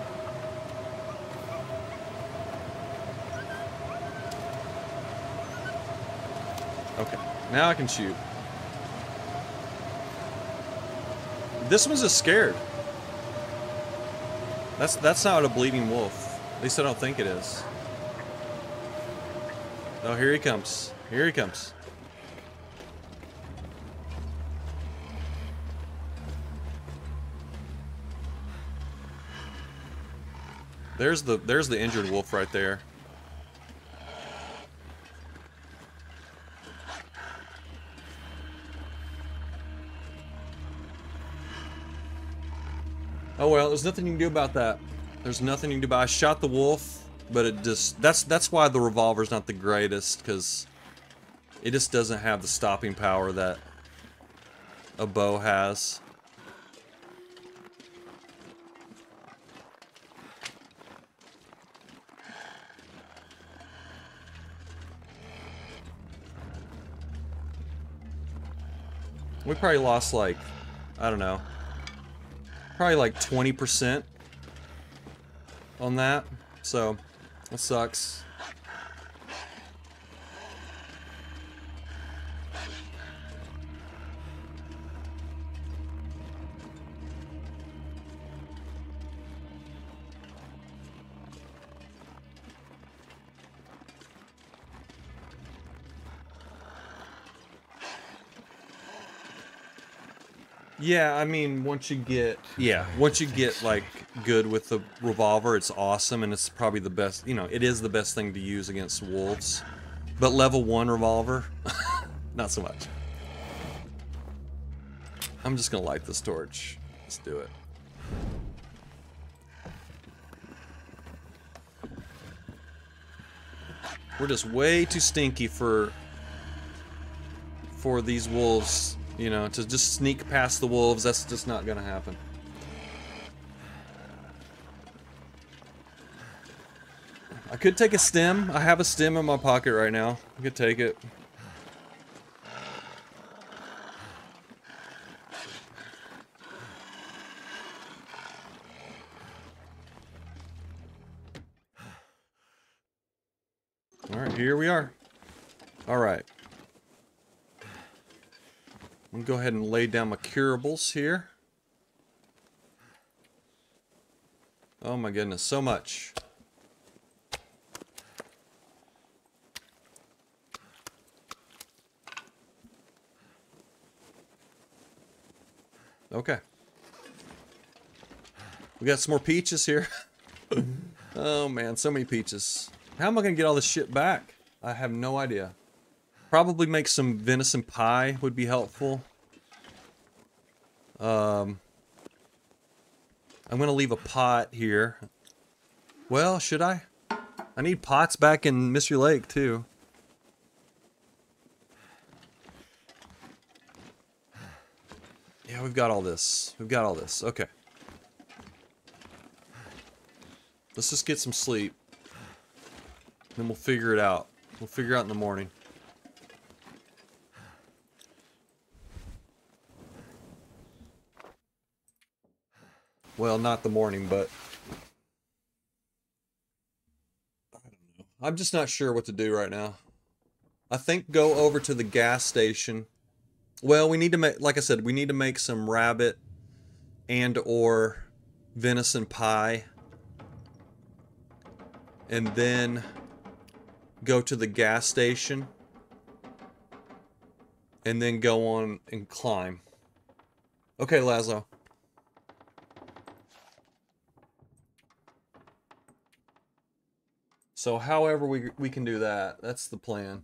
Okay, now I can shoot. This one's just scared. That's that's not a bleeding wolf. At least I don't think it is. Oh, here he comes. Here he comes. There's the there's the injured wolf right there. Oh well, there's nothing you can do about that. There's nothing you can do about. I shot the wolf, but it just that's that's why the revolver's not the greatest because it just doesn't have the stopping power that a bow has. Probably lost like, I don't know, probably like 20% on that. So, that sucks. Yeah, I mean, once you get yeah, once you get like good with the revolver, it's awesome, and it's probably the best. You know, it is the best thing to use against wolves. But level one revolver, *laughs* not so much. I'm just gonna light this torch. Let's do it. We're just way too stinky for for these wolves you know, to just sneak past the wolves, that's just not gonna happen. I could take a stim. I have a stim in my pocket right now. I could take it. Alright, here we are. Alright. I'm gonna go ahead and lay down my curables here. Oh my goodness, so much. Okay. We got some more peaches here. *laughs* oh man, so many peaches. How am I gonna get all this shit back? I have no idea. Probably make some venison pie would be helpful. Um, I'm gonna leave a pot here. Well, should I? I need pots back in Mystery Lake too. Yeah, we've got all this. We've got all this. Okay. Let's just get some sleep. Then we'll figure it out. We'll figure it out in the morning. Well, not the morning, but I don't know. I'm just not sure what to do right now. I think go over to the gas station. Well, we need to make like I said, we need to make some rabbit and or venison pie. And then go to the gas station and then go on and climb. Okay, Lazo. So however we we can do that, that's the plan.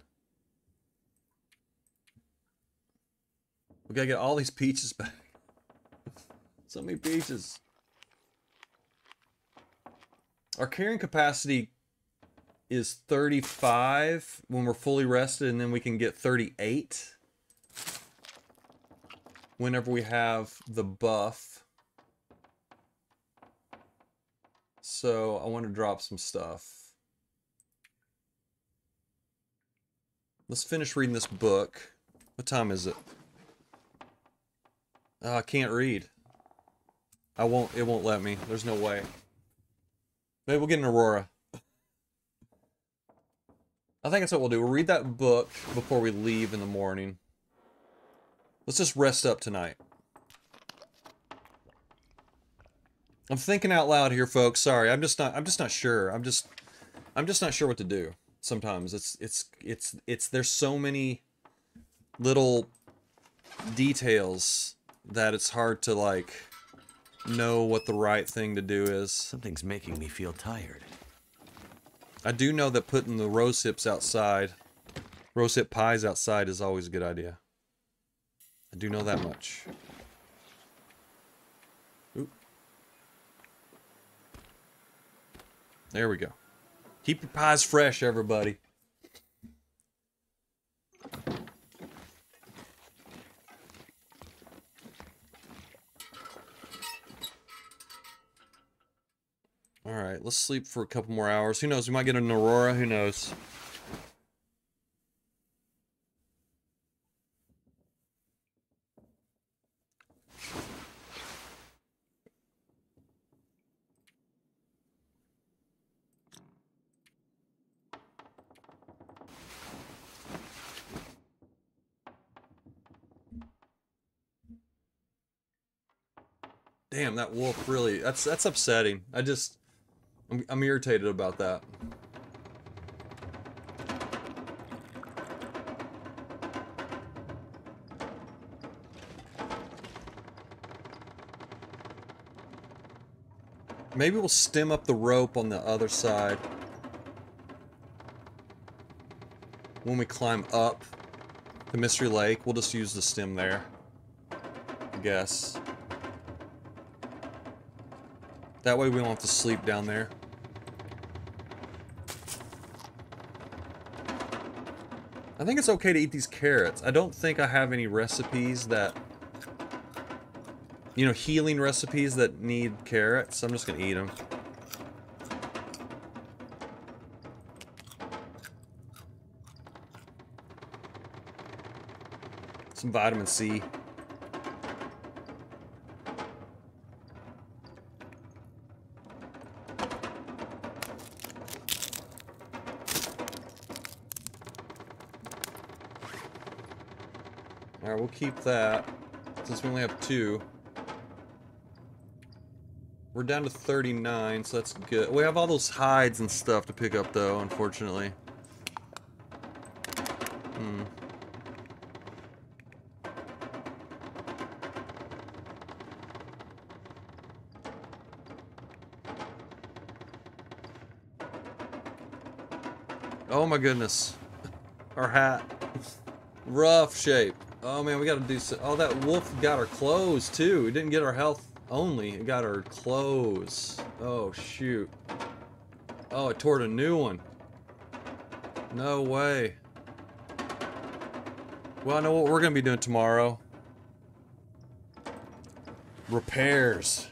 We gotta get all these peaches back. *laughs* so many peaches. Our carrying capacity is 35 when we're fully rested, and then we can get 38 whenever we have the buff. So I want to drop some stuff. Let's finish reading this book. What time is it? Oh, I can't read. I won't, it won't let me. There's no way. Maybe we'll get an Aurora. I think that's what we'll do. We'll read that book before we leave in the morning. Let's just rest up tonight. I'm thinking out loud here, folks. Sorry, I'm just not. I'm just not sure. I'm just. I'm just not sure what to do. Sometimes it's it's it's it's there's so many little details that it's hard to like know what the right thing to do is. Something's making me feel tired. I do know that putting the rose hips outside, rose hip pies outside is always a good idea. I do know that much. Oop. There we go. Keep your pies fresh, everybody. Alright, let's sleep for a couple more hours. Who knows? We might get an Aurora. Who knows? That wolf really, that's that's upsetting. I just, I'm, I'm irritated about that. Maybe we'll stim up the rope on the other side. When we climb up the Mystery Lake, we'll just use the stim there. I guess. That way we don't have to sleep down there. I think it's okay to eat these carrots. I don't think I have any recipes that... You know, healing recipes that need carrots. I'm just gonna eat them. Some vitamin C. keep that. Since we only have two. We're down to 39, so that's good. We have all those hides and stuff to pick up, though, unfortunately. Hmm. Oh my goodness. Our hat. Rough shape. Oh man, we gotta do so. Oh, that wolf got our clothes too. It didn't get our health only. It got our clothes. Oh shoot. Oh, it tore a new one. No way. Well, I know what we're gonna be doing tomorrow. Repairs.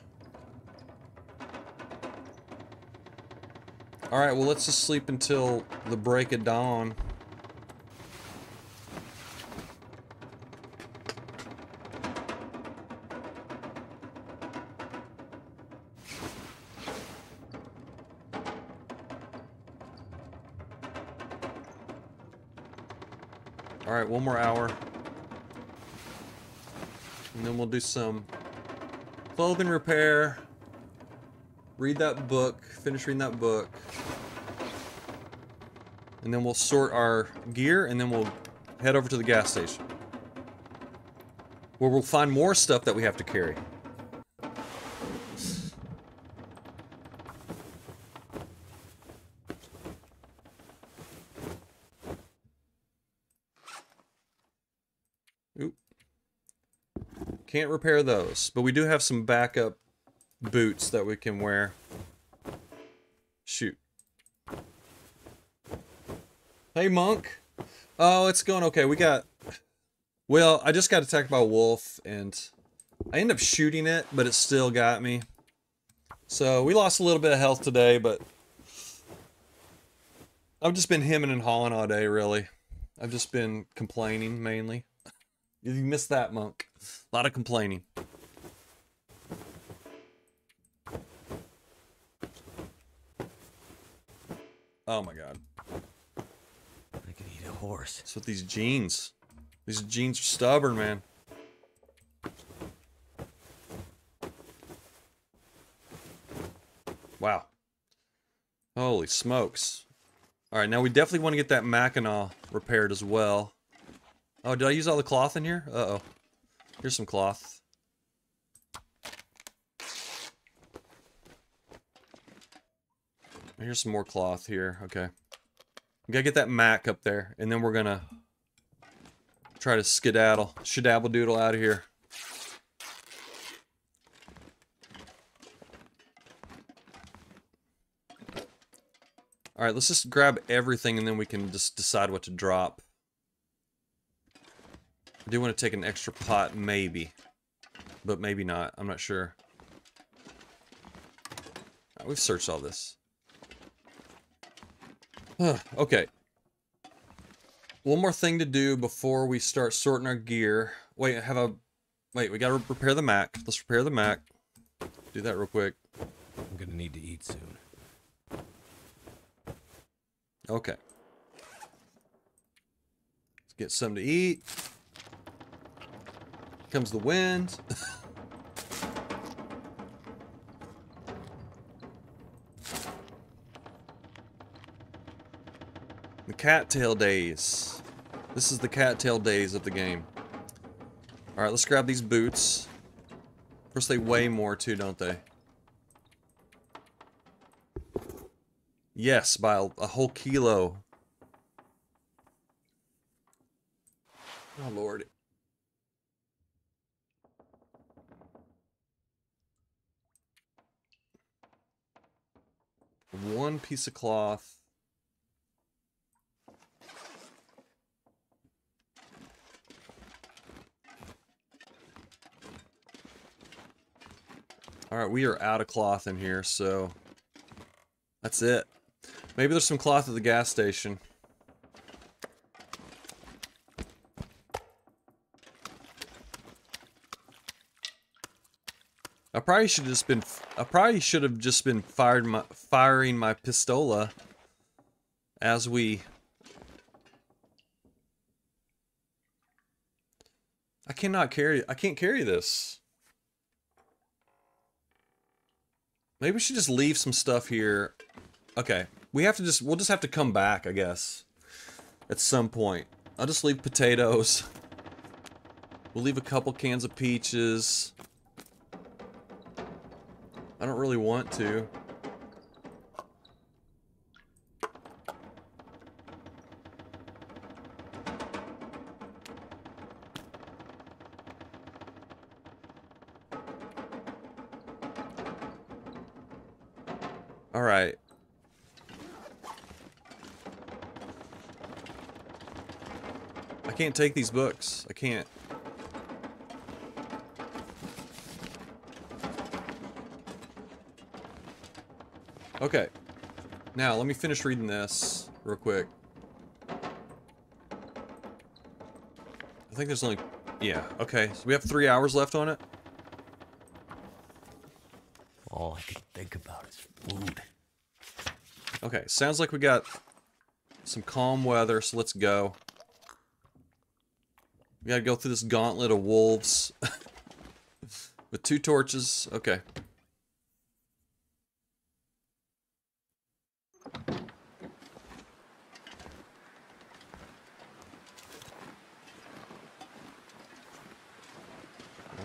Alright, well let's just sleep until the break of dawn. Do some clothing repair. Read that book. Finish reading that book. And then we'll sort our gear and then we'll head over to the gas station. Where we'll find more stuff that we have to carry. Oop. Can't repair those, but we do have some backup boots that we can wear. Shoot. Hey, Monk. Oh, it's going okay. We got... Well, I just got attacked by a wolf, and I ended up shooting it, but it still got me. So, we lost a little bit of health today, but... I've just been hemming and hawing all day, really. I've just been complaining, mainly. You missed that, Monk. A lot of complaining. Oh my god. I could eat a horse. What's with these jeans? These jeans are stubborn, man. Wow. Holy smokes. Alright, now we definitely want to get that Mackinaw repaired as well. Oh, did I use all the cloth in here? Uh-oh. Here's some cloth. Here's some more cloth here. Okay. We gotta get that Mac up there, and then we're gonna try to skedaddle, skedaddle doodle out of here. Alright, let's just grab everything and then we can just decide what to drop. I do want to take an extra pot, maybe. But maybe not. I'm not sure. Right, we've searched all this. *sighs* okay. One more thing to do before we start sorting our gear. Wait, have a... Wait, we gotta repair the Mac. Let's repair the Mac. Do that real quick. I'm gonna need to eat soon. Okay. Let's get something to eat. Comes the wind. *laughs* the cattail days. This is the cattail days of the game. Alright, let's grab these boots. Of course, they weigh more too, don't they? Yes, by a, a whole kilo. Oh, Lord. One piece of cloth. Alright, we are out of cloth in here, so... That's it. Maybe there's some cloth at the gas station. I probably should have just been. I probably should have just been fired my firing my pistola as we. I cannot carry. I can't carry this. Maybe we should just leave some stuff here. Okay, we have to just. We'll just have to come back, I guess, at some point. I'll just leave potatoes. We'll leave a couple cans of peaches. I don't really want to. All right. I can't take these books. I can't. Okay. Now, let me finish reading this real quick. I think there's only... Yeah, okay. So we have three hours left on it. All I can think about is food. Okay, sounds like we got some calm weather, so let's go. We gotta go through this gauntlet of wolves. *laughs* With two torches. Okay.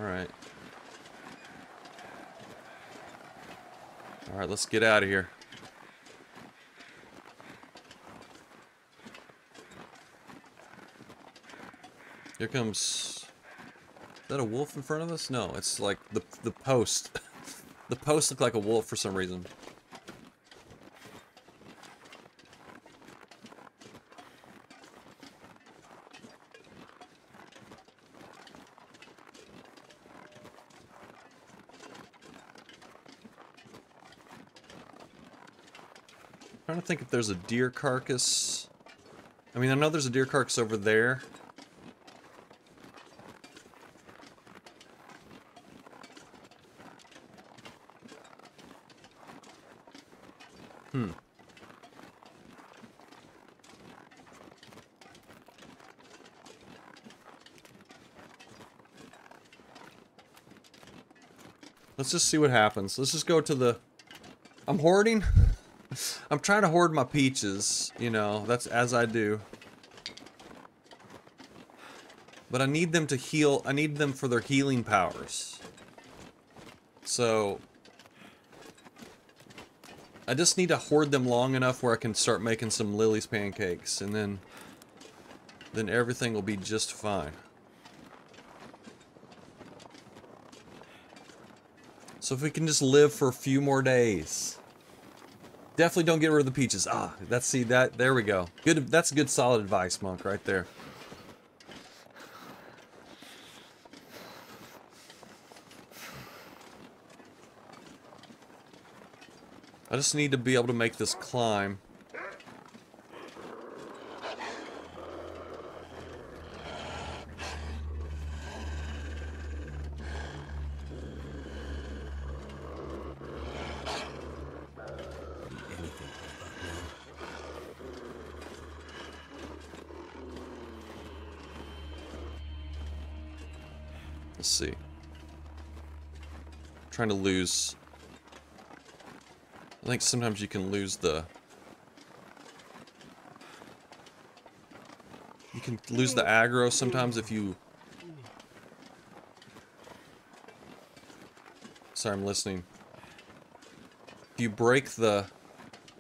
Alright. Alright, let's get out of here. Here comes... Is that a wolf in front of us? No, it's like the, the post. *laughs* the post looked like a wolf for some reason. Think if there's a deer carcass. I mean, I know there's a deer carcass over there. Hmm. Let's just see what happens. Let's just go to the... I'm hoarding. *laughs* I'm trying to hoard my peaches, you know, that's as I do. But I need them to heal, I need them for their healing powers. So... I just need to hoard them long enough where I can start making some Lily's pancakes, and then... Then everything will be just fine. So if we can just live for a few more days... Definitely don't get rid of the peaches. Ah, that's see that there we go. Good that's good solid advice, Monk, right there. I just need to be able to make this climb. Let's see. I'm trying to lose. I think sometimes you can lose the. You can lose the aggro sometimes if you. Sorry, I'm listening. If you break the.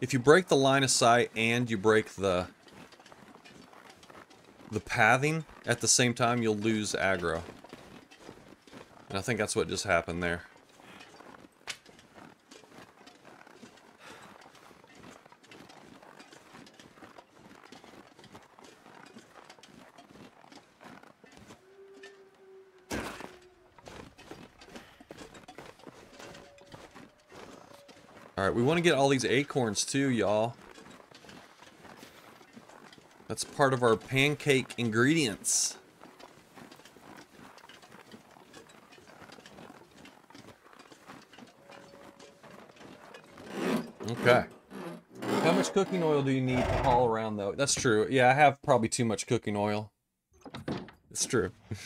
If you break the line of sight and you break the. The pathing at the same time, you'll lose aggro. And I think that's what just happened there. Alright, we want to get all these acorns too, y'all. That's part of our pancake ingredients. Okay. How much cooking oil do you need to haul around, though? That's true. Yeah, I have probably too much cooking oil. It's true. *laughs*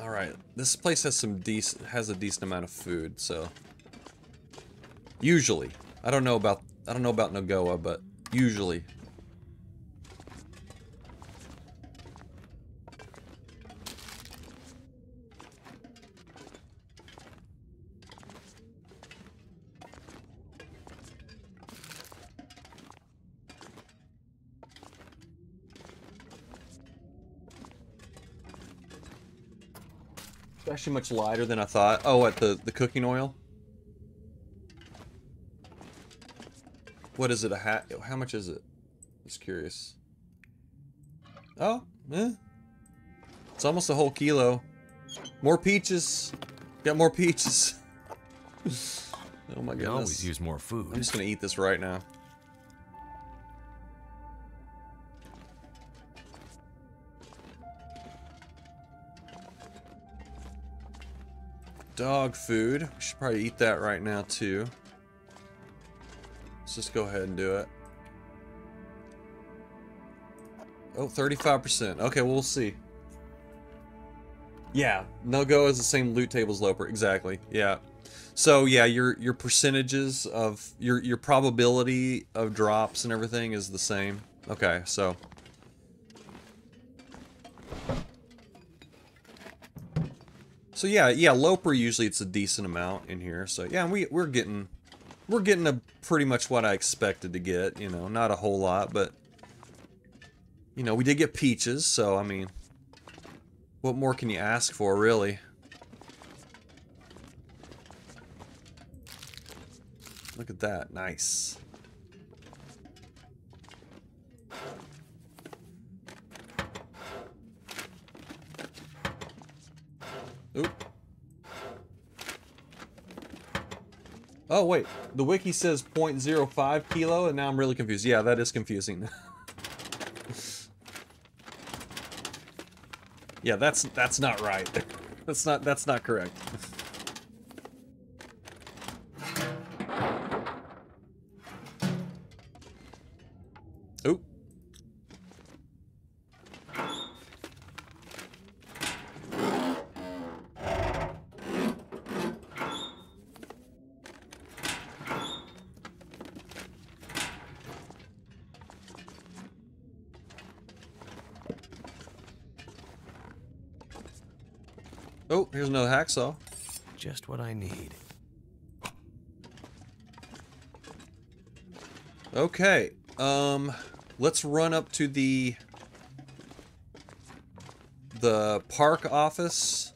All right, this place has some decent has a decent amount of food, so usually I don't know about I don't know about Nogoa, but usually actually much lighter than I thought. Oh, what, the, the cooking oil? What is it, a hat? How much is it? Just curious. Oh, eh. It's almost a whole kilo. More peaches. Got more peaches. *laughs* oh my goodness. always use more food. I'm just gonna eat this right now. Dog food. We should probably eat that right now too. Let's just go ahead and do it. Oh, 35%. Okay, we'll see. Yeah, no go is the same loot table as Loper. Exactly. Yeah. So yeah, your your percentages of your your probability of drops and everything is the same. Okay, so So yeah, yeah, Loper usually it's a decent amount in here. So yeah, we we're getting we're getting a pretty much what I expected to get, you know, not a whole lot, but you know, we did get peaches, so I mean, what more can you ask for, really? Look at that. Nice. Oop. Oh, wait. The wiki says 0.05 kilo, and now I'm really confused. Yeah, that is confusing. *laughs* yeah, that's that's not right. *laughs* That's not that's not correct. Oh, here's another hacksaw. Just what I need. Okay. Um let's run up to the the park office.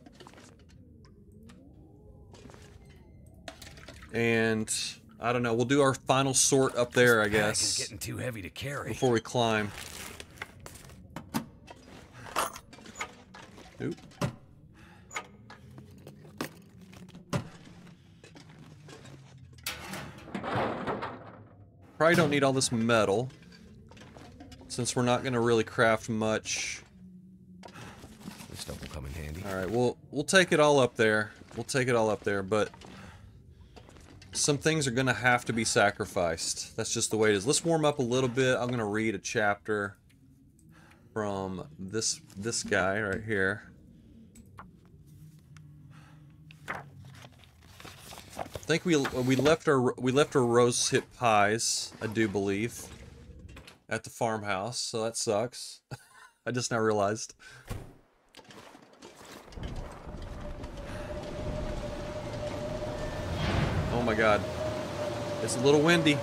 And I don't know, we'll do our final sort up there, I guess, getting too heavy to carry. before we climb. Probably don't need all this metal. Since we're not going to really craft much. This stuff will come in handy. Alright, we'll, we'll take it all up there. We'll take it all up there, but... Some things are going to have to be sacrificed. That's just the way it is. Let's warm up a little bit. I'm going to read a chapter from this this guy right here. Think we we left our we left our rose hip pies, I do believe, at the farmhouse. So that sucks. *laughs* I just now realized. Oh my god. It's a little windy.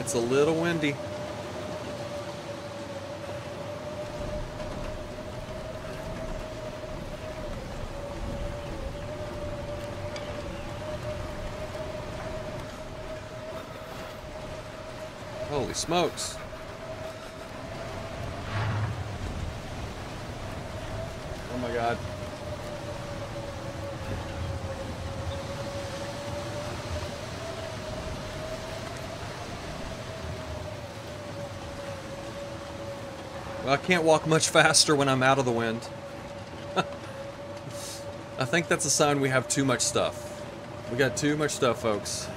It's a little windy. Holy smokes. Oh my god. Well, I can't walk much faster when I'm out of the wind. *laughs* I think that's a sign we have too much stuff. We got too much stuff, folks.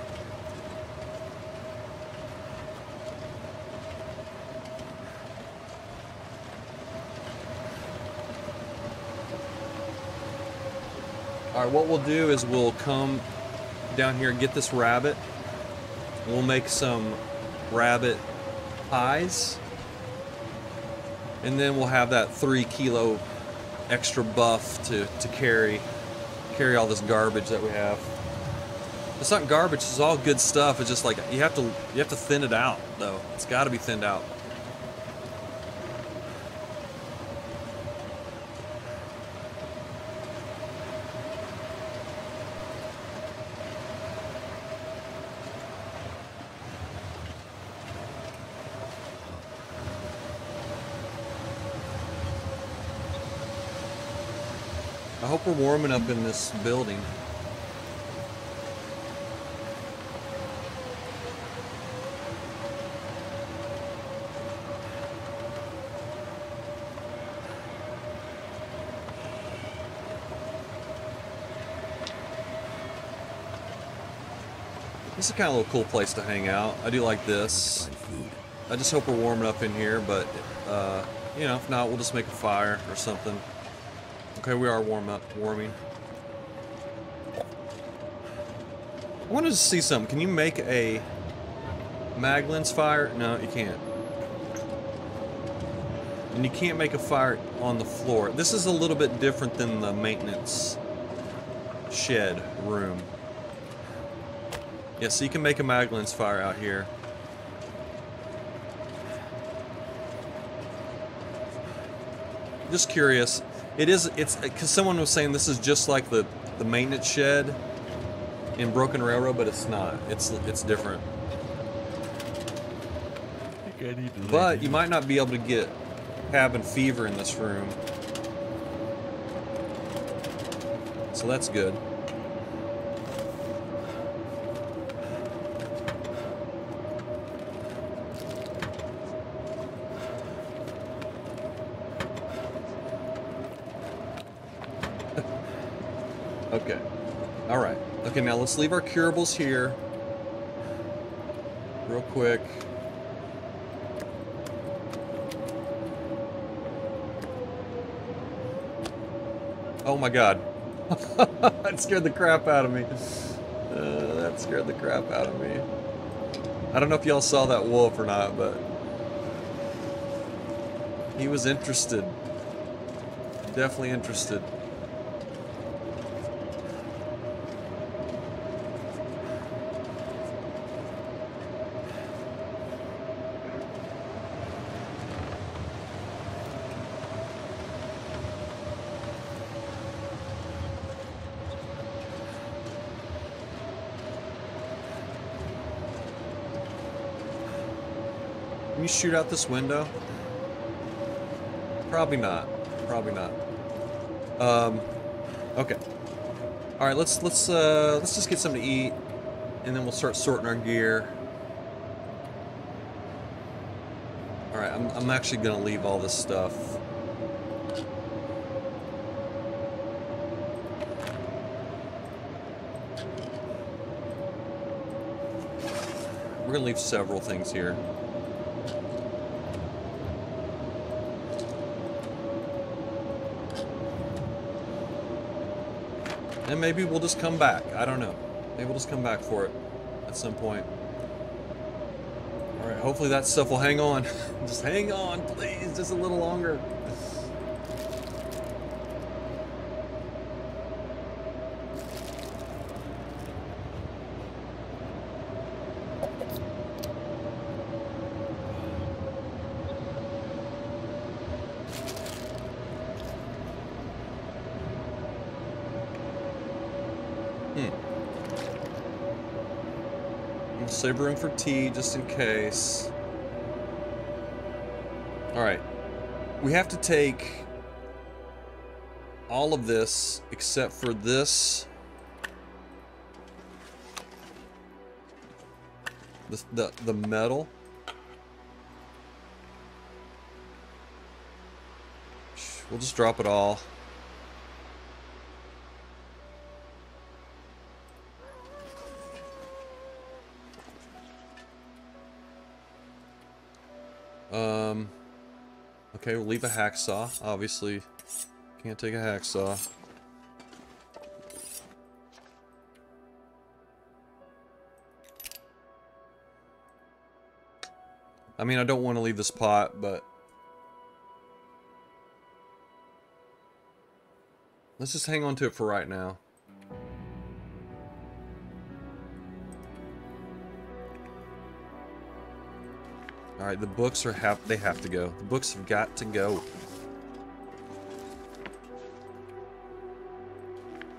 Alright, what we'll do is we'll come down here and get this rabbit. We'll make some rabbit pies. And then we'll have that three kilo extra buff to, to carry carry all this garbage that we have. It's not garbage, it's all good stuff. It's just like you have to you have to thin it out though. It's gotta be thinned out. We're warming up in this building. This is kind of a cool place to hang out. I do like this. I just hope we're warming up in here, but, uh, you know, if not, we'll just make a fire or something. Okay, we are warm up, warming. I wanted to see something. Can you make a mag lens fire? No, you can't. And you can't make a fire on the floor. This is a little bit different than the maintenance shed room. Yeah, so you can make a mag lens fire out here. Just curious. It is. It's because someone was saying this is just like the the maintenance shed in Broken Railroad, but it's not. It's it's different. But you might not be able to get cabin fever in this room. So that's good. okay. All right. Okay, now let's leave our curables here. Real quick. Oh my god. *laughs* that scared the crap out of me. Uh, that scared the crap out of me. I don't know if y'all saw that wolf or not, but he was interested. Definitely interested. Shoot out this window? Probably not. Probably not. Um, okay. All right, let's let's uh let's just get something to eat, and then we'll start sorting our gear. All right, I'm I'm actually gonna leave all this stuff. We're gonna leave several things here. And maybe we'll just come back. I don't know. Maybe we'll just come back for it at some point. Alright, hopefully that stuff will hang on. *laughs* just hang on, please, just a little longer. Save room for tea just in case. Alright. We have to take all of this except for this. The, the, the metal. We'll just drop it all. Okay, we'll leave a hacksaw. Obviously, can't take a hacksaw. I mean, I don't want to leave this pot, but... Let's just hang on to it for right now. All right, the books are have they have to go. The books have got to go.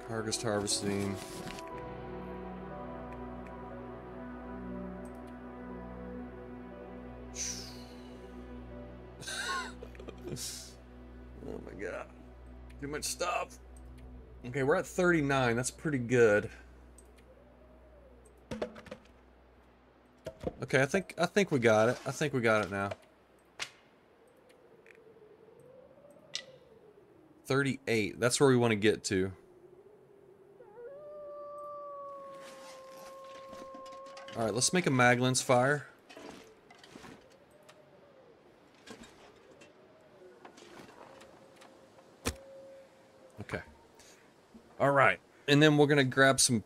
Harvest harvesting. *laughs* oh my god. Too much stuff. Okay, we're at 39. That's pretty good. Okay, I think I think we got it. I think we got it now. 38. That's where we want to get to. All right, let's make a mag lens fire. Okay. All right. And then we're going to grab some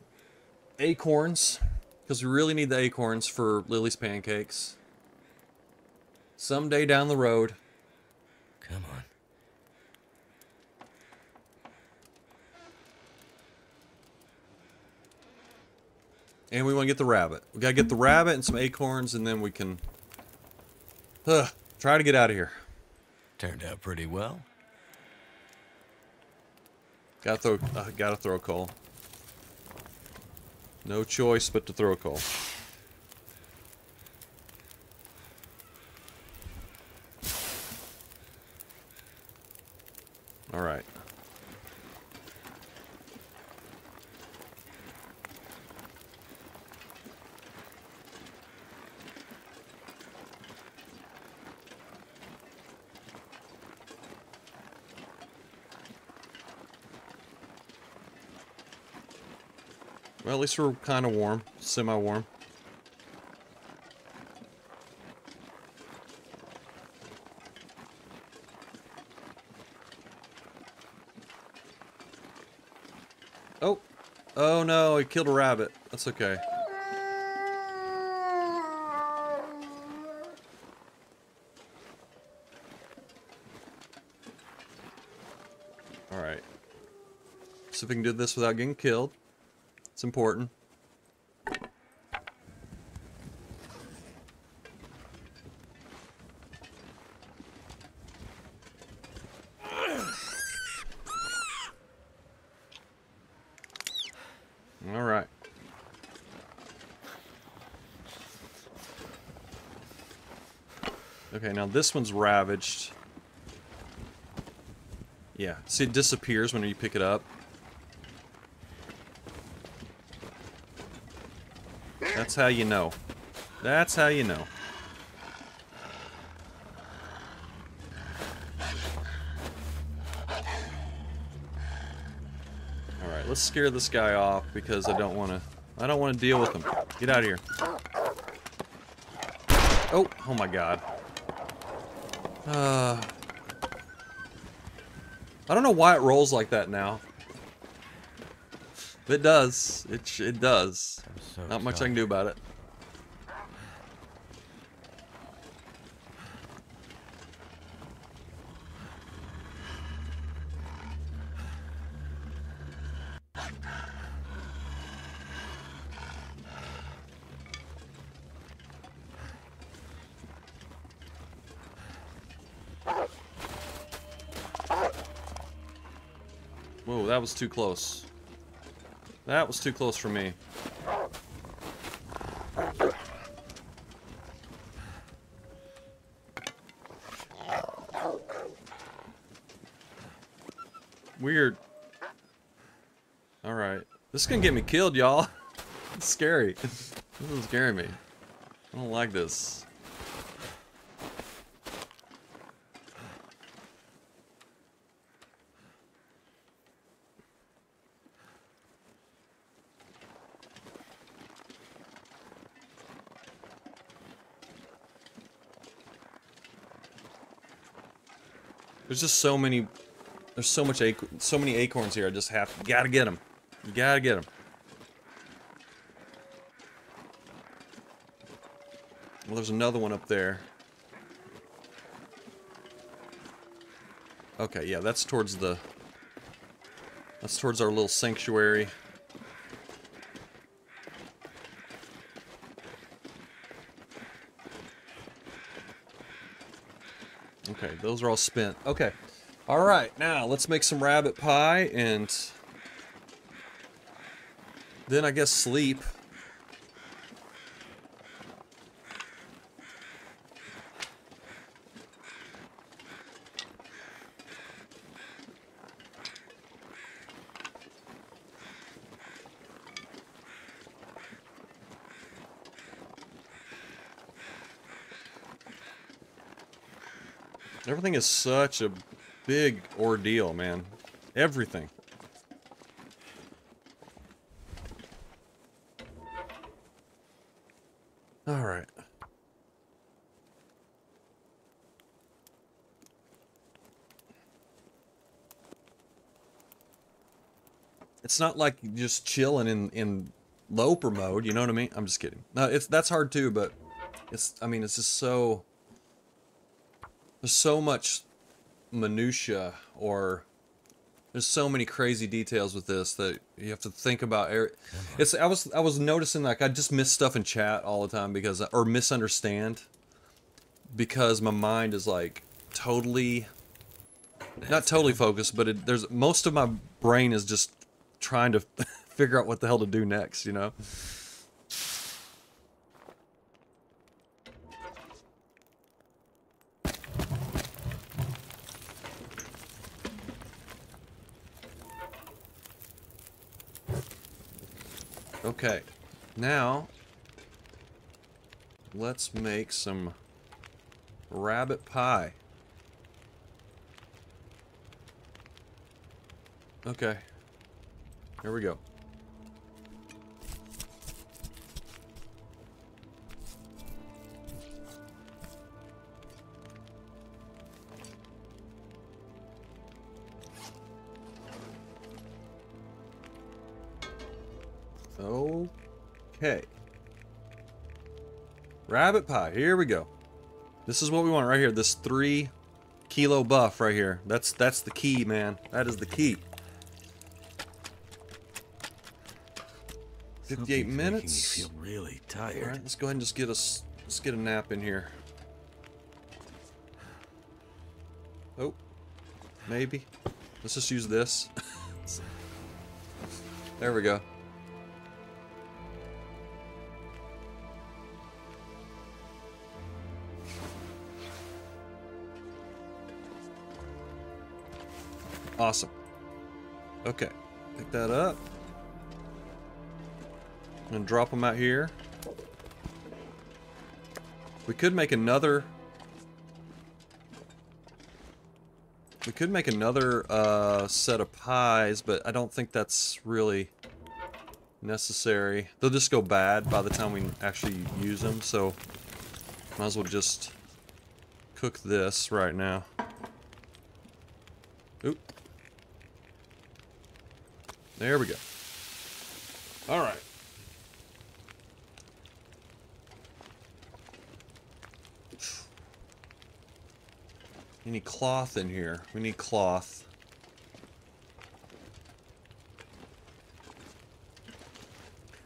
acorns because we really need the acorns for Lily's pancakes. Someday down the road. Come on. And we want to get the rabbit. We got to get the rabbit and some acorns and then we can uh, try to get out of here. Turned out pretty well. Gotta throw, uh, gotta throw coal. No choice but to throw a coal. Least we're kind of warm, semi-warm. Oh, oh no, he killed a rabbit. That's okay. All right. See if we can do this without getting killed. Important. All right. Okay, now this one's ravaged. Yeah, see it disappears when you pick it up. That's how you know. That's how you know. Alright, let's scare this guy off because I don't want to... I don't want to deal with him. Get out of here. Oh, oh my god. Uh, I don't know why it rolls like that now. It does. It, it does. So Not much I can do about it. Whoa, that was too close. That was too close for me. Weird. Alright. This is gonna get me killed, y'all. *laughs* It's scary. This is scaring me. I don't like this. There's just so many. There's so much so many acorns here. I just have gotta get them. You gotta get them. Well, there's another one up there. Okay, yeah, that's towards the. That's towards our little sanctuary. Okay, those are all spent. Okay. All right, now let's make some rabbit pie and then I guess sleep. Everything is such a big ordeal, man. Everything. It's not like just chilling in in loper mode, you know what I mean? I'm just kidding. No, it's that's hard too, but it's I mean, it's just so there's so much minutia or there's so many crazy details with this that you have to think about. er- It's I was I was noticing like I just miss stuff in chat all the time because or misunderstand because my mind is like totally not totally focused, but it, there's most of my brain is just trying to *laughs* figure out what the hell to do next, you know. Okay, now let's make some rabbit pie. Okay, here we go. Okay. Rabbit pie. Here we go. This is what we want right here. This three kilo buff right here. That's that's the key, man. That is the key. Fifty-eight Something's minutes. Making me feel really tired. right, let's go ahead and just get us. Let's get a nap in here. Oh, maybe. Let's just use this. *laughs* there we go. Awesome. Okay, pick that up. And drop them out here. We could make another... We could make another uh, set of pies, but I don't think that's really necessary. They'll just go bad by the time we actually use them, so might as well just cook this right now. Oop. There we go. All right. You need cloth in here. We need cloth.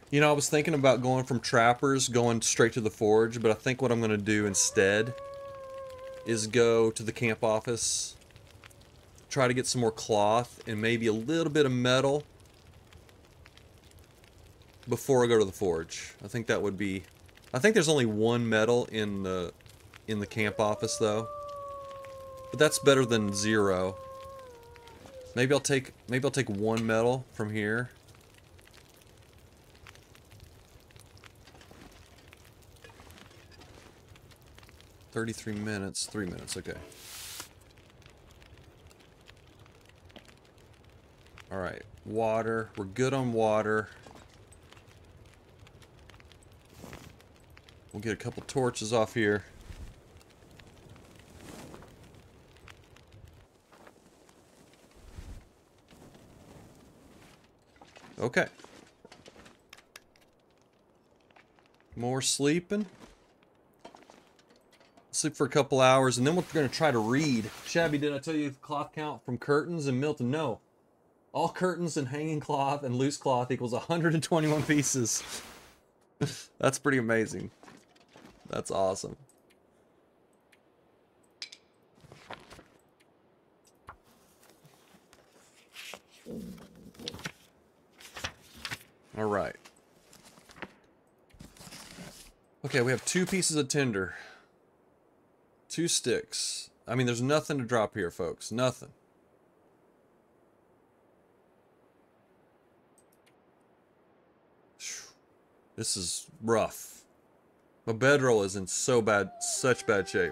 You know, I was thinking about going from trappers, going straight to the forge, but I think what I'm going to do instead is go to the camp office, try to get some more cloth, and maybe a little bit of metal before I go to the forge. I think that would be... I think there's only one metal in the in the camp office, though. But that's better than zero. Maybe I'll take maybe I'll take one metal from here. Thirty-three minutes, three minutes, okay. Alright, water. We're good on water. We'll get a couple torches off here. Okay. More sleeping. Sleep for a couple hours, and then we're going to try to read. Shabby, did I tell you the cloth count from curtains and Milton? No. All curtains and hanging cloth and loose cloth equals 121 pieces. *laughs* That's pretty amazing. That's awesome. All right. Okay, we have two pieces of tinder. Two sticks. I mean, there's nothing to drop here, folks. Nothing. This is rough. My bedroll is in so bad, such bad shape.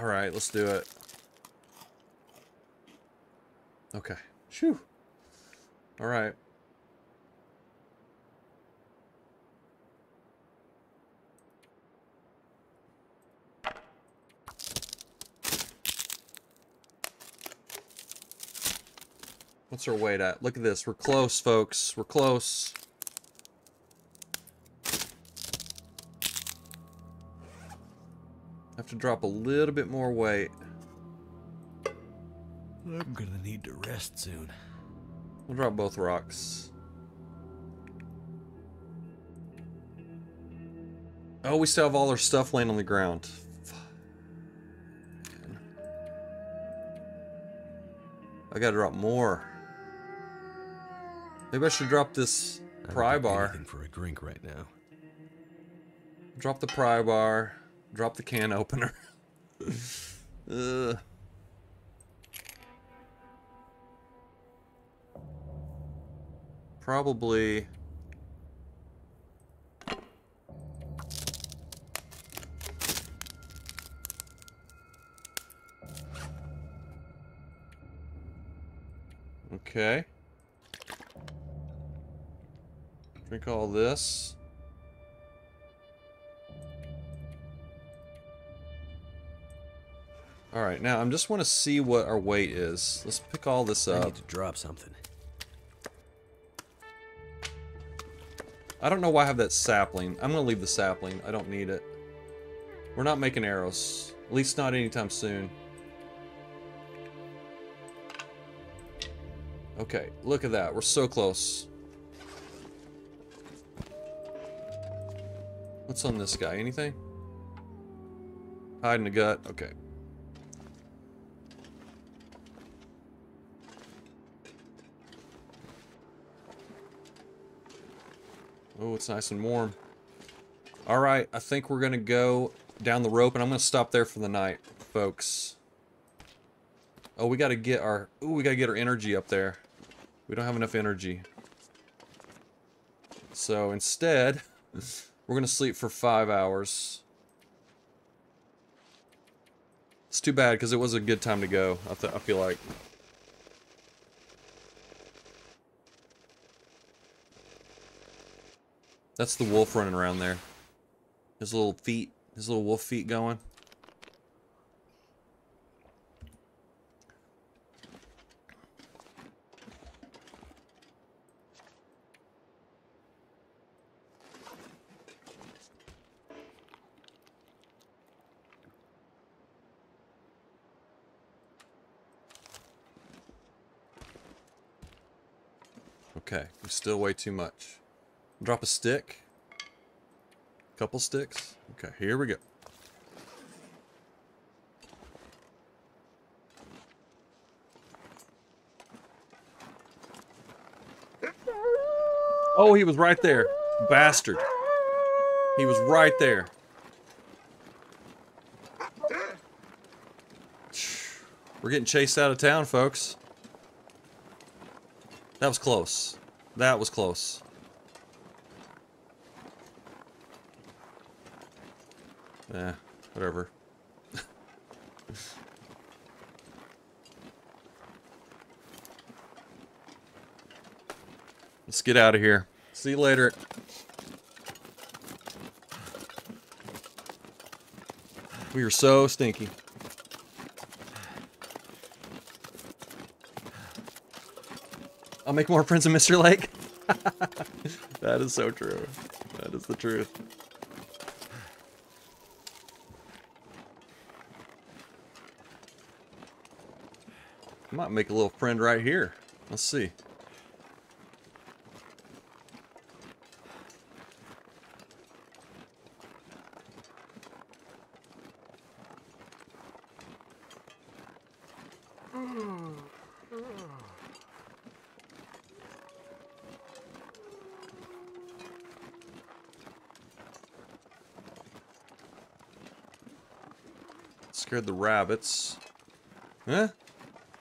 Alright, let's do it. Okay. Shoo. Alright. What's our weight at? Look at this. We're close, folks. We're close. To drop a little bit more weight. I'm gonna need to rest soon. We'll drop both rocks. Oh, we still have all our stuff laying on the ground. I gotta drop more. Maybe I should drop this pry bar. for a drink right now. Drop the pry bar. Drop the can opener. *laughs* Probably. Okay. Drink all this. Alright, now I am just want to see what our weight is. Let's pick all this up. I need to drop something. I don't know why I have that sapling. I'm gonna leave the sapling. I don't need it. We're not making arrows. At least not anytime soon. Okay, look at that. We're so close. What's on this guy? Anything? Hide in the gut. Okay. Oh, it's nice and warm. All right, I think we're gonna go down the rope, and I'm gonna stop there for the night, folks. Oh, we gotta get our. Ooh, we gotta get our energy up there. We don't have enough energy. So instead, *laughs* we're gonna sleep for five hours. It's too bad because it was a good time to go. I, I feel like. That's the wolf running around there. His little feet, his little wolf feet going. Okay, still way too much. Drop a stick. Couple sticks. Okay, here we go. Oh, he was right there. Bastard. He was right there. We're getting chased out of town, folks. That was close. That was close. Eh, whatever. Let's get out of here. See you later. We are so stinky. I'll make more friends in Mr. Lake. *laughs* that is so true. That is the truth. I might make a little friend right here. Let's see. Scared the rabbits. Huh?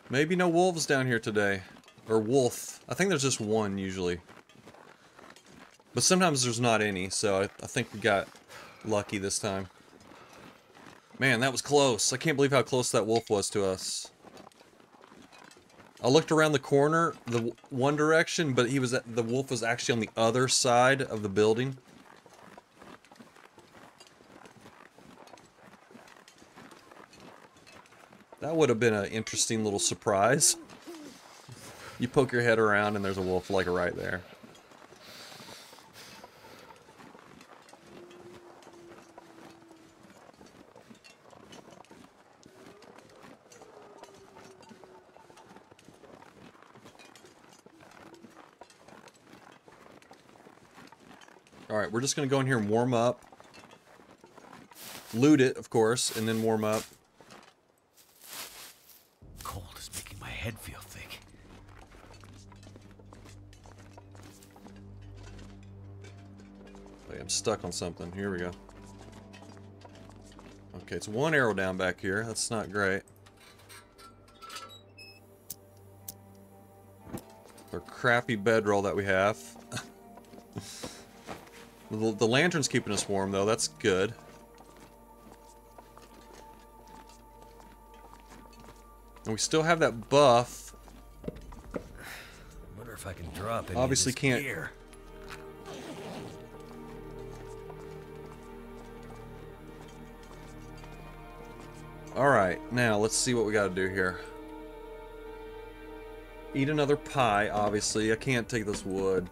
Maybe no wolves down here today. Or wolf. I think there's just one usually. But sometimes there's not any, so I, I think we got lucky this time. Man, that was close. I can't believe how close that wolf was to us. I looked around the corner, the one direction, but he was the wolf was actually on the other side of the building. Would have been an interesting little surprise. You poke your head around and there's a wolf like right there. Alright, we're just going to go in here and warm up. Loot it, of course, and then warm up. Stuck on something. Here we go. Okay, it's one arrow down back here. That's not great. Our crappy bedroll that we have. *laughs* the, the lantern's keeping us warm, though. That's good. And we still have that buff. I Wonder if I can drop it. Obviously can't- Gear. Alright, now let's see what we gotta do here. Eat another pie, obviously. I can't take this wood.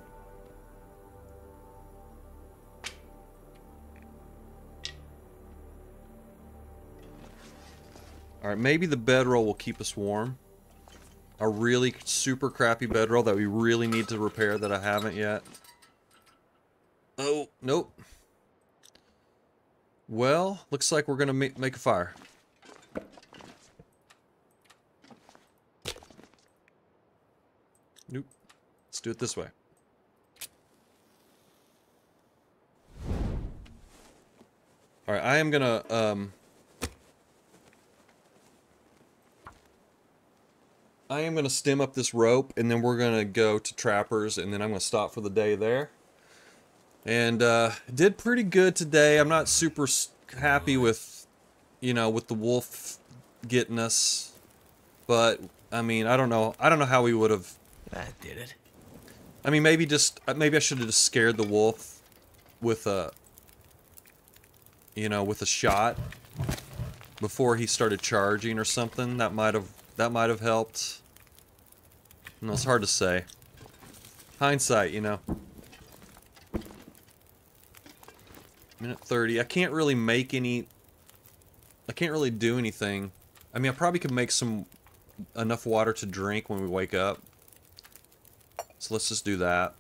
Alright, maybe the bedroll will keep us warm. A really super crappy bedroll that we really need to repair that I haven't yet. Oh, nope. Well, looks like we're gonna make a fire. Nope. Let's do it this way. Alright, I am gonna, um... I am gonna stim up this rope, and then we're gonna go to Trappers, and then I'm gonna stop for the day there. And, uh, did pretty good today. I'm not super happy with, you know, with the wolf getting us. But, I mean, I don't know. I don't know how we would have That did it. I mean, maybe just uh, maybe I should have just scared the wolf with a you know with a shot before he started charging or something. That might have that might have helped. No, it's hard to say. Hindsight, you know. Minute 30. I can't really make any... I can't really do anything. I mean, I probably could make some... enough water to drink when we wake up. So let's just do that.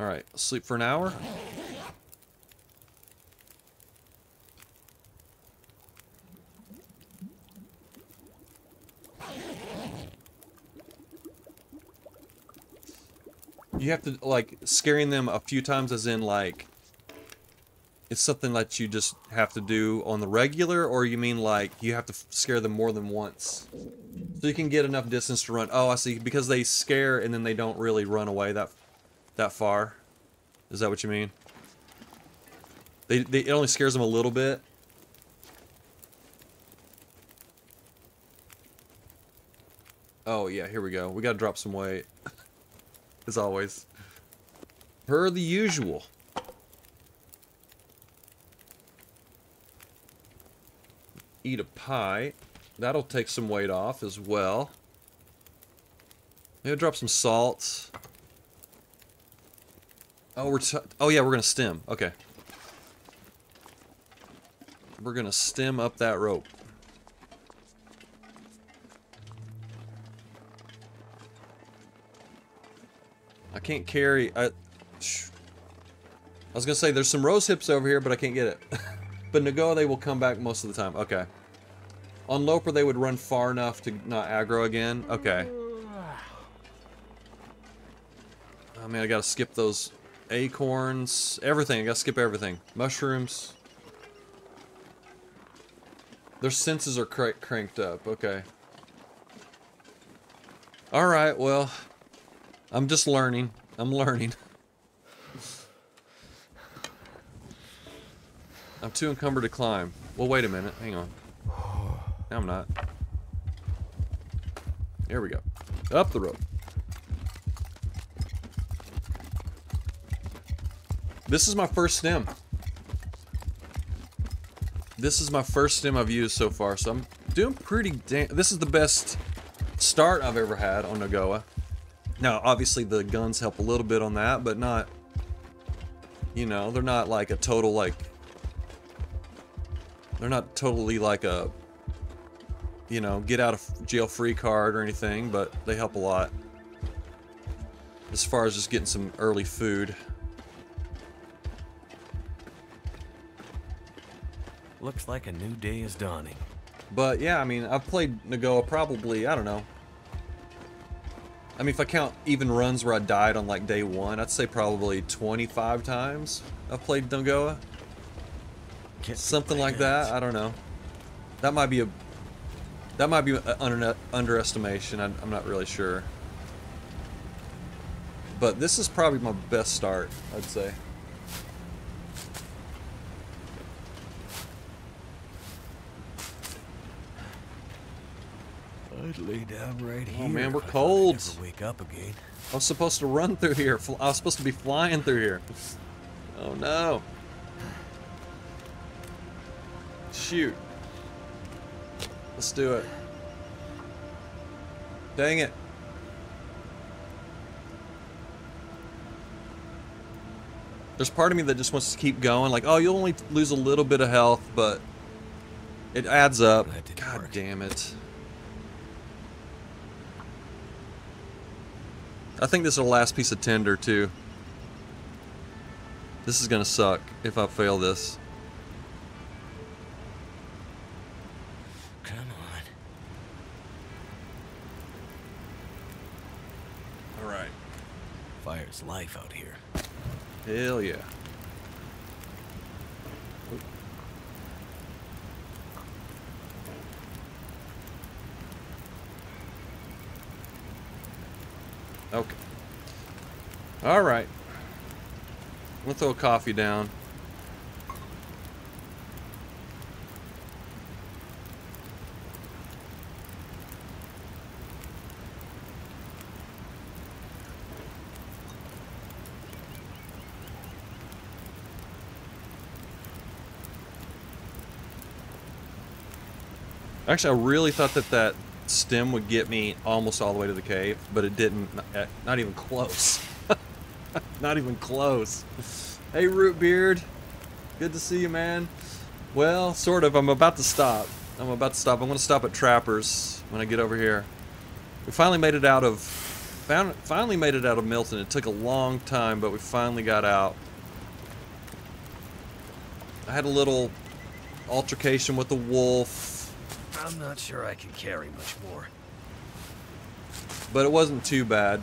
Alright, sleep for an hour. You have to, like, scaring them a few times as in, like, it's something that you just have to do on the regular, or you mean like you have to scare them more than once? So you can get enough distance to run. Oh, I see. Because they scare and then they don't really run away that that far. Is that what you mean? They, they it only scares them a little bit. Oh yeah, here we go. We gotta drop some weight. *laughs* As always. Per the usual. Eat a pie. That'll take some weight off as well. Maybe drop some salt. Oh, we're oh yeah, we're gonna stim. Okay. We're gonna stim up that rope. I can't carry. I. I was gonna say there's some rose hips over here, but I can't get it. *laughs* But NOGOA, they will come back most of the time. Okay. On Loper, they would run far enough to not aggro again. Okay. Oh mean, I gotta skip those acorns. Everything. I gotta skip everything. Mushrooms. Their senses are cr cranked up. Okay. Alright, well. I'm just learning. I'm learning. *laughs* I'm too encumbered to climb. Well, wait a minute. Hang on. No, I'm not. Here we go. Up the rope. This is my first stim. This is my first stim I've used so far, so I'm doing pretty damn... This is the best start I've ever had on NOGOA. Now, obviously the guns help a little bit on that, but not... You know, they're not like a total, like... They're not totally like a... You know, get out of jail free card or anything, but they help a lot. As far as just getting some early food. Looks like a new day is dawning. But yeah, I mean, I've played NOGOA probably, I don't know. I mean, if I count even runs where I died on like day one, I'd say probably 25 times I've played NOGOA. Can't Something my like that. I don't know. That might be a that might be an under, underestimation. I, I'm not really sure. But this is probably my best start, I'd say. I'd lay down right here. Oh, here. man, we're if I cold. wake up again. I was supposed to run through here. I was supposed to be flying through here. Oh no. Shoot. Let's do it. Dang it. There's part of me that just wants to keep going. Like, oh, you'll only lose a little bit of health, but it adds up. God work. damn it. I think this is the last piece of tinder too. This is gonna suck if I fail this. Come on. Alright. Life out here. Hell yeah. Okay. Alright. I'm gonna throw coffee down. Actually, I really thought that that stim would get me almost all the way to the cave, but it didn't. Not, eh, not even close. *laughs* not even close. Hey, Rootbeard. Good to see you, man. Well, sort of. I'm about to stop. I'm about to stop. I'm going to stop at Trappers when I get over here. We finally made it out of... Found, finally made it out of Milton. It took a long time, but we finally got out. I had a little altercation with the wolf. I'm not sure I can carry much more. but it wasn't too bad.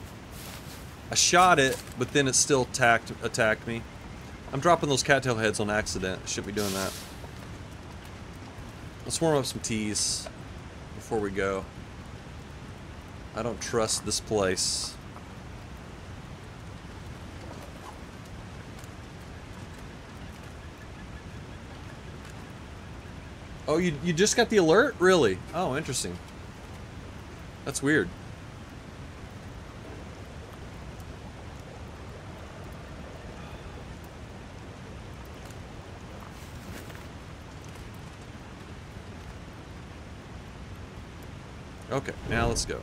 I shot it, but then it still attacked attacked me. I'm dropping those cattail heads on accident. Shouldn't be doing that. Let's warm up some teas before we go. I don't trust this place. Oh, you, you just got the alert? Really? Oh, interesting. That's weird. Okay, now let's go.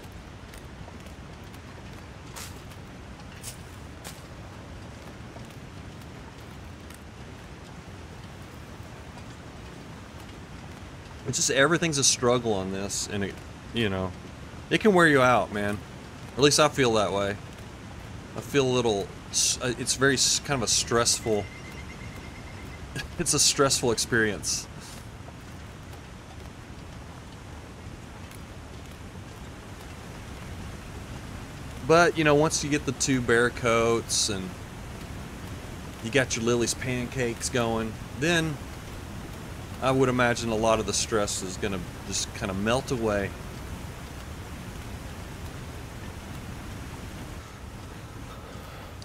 It's just everything's a struggle on this, and it, you know, it can wear you out, man. At least I feel that way. I feel a little. uh, It's very kind of a stressful. *laughs* It's a stressful experience. But you know, once you get the two bear coats and you got your Lily's pancakes going, then I would imagine a lot of the stress is gonna just kind of melt away.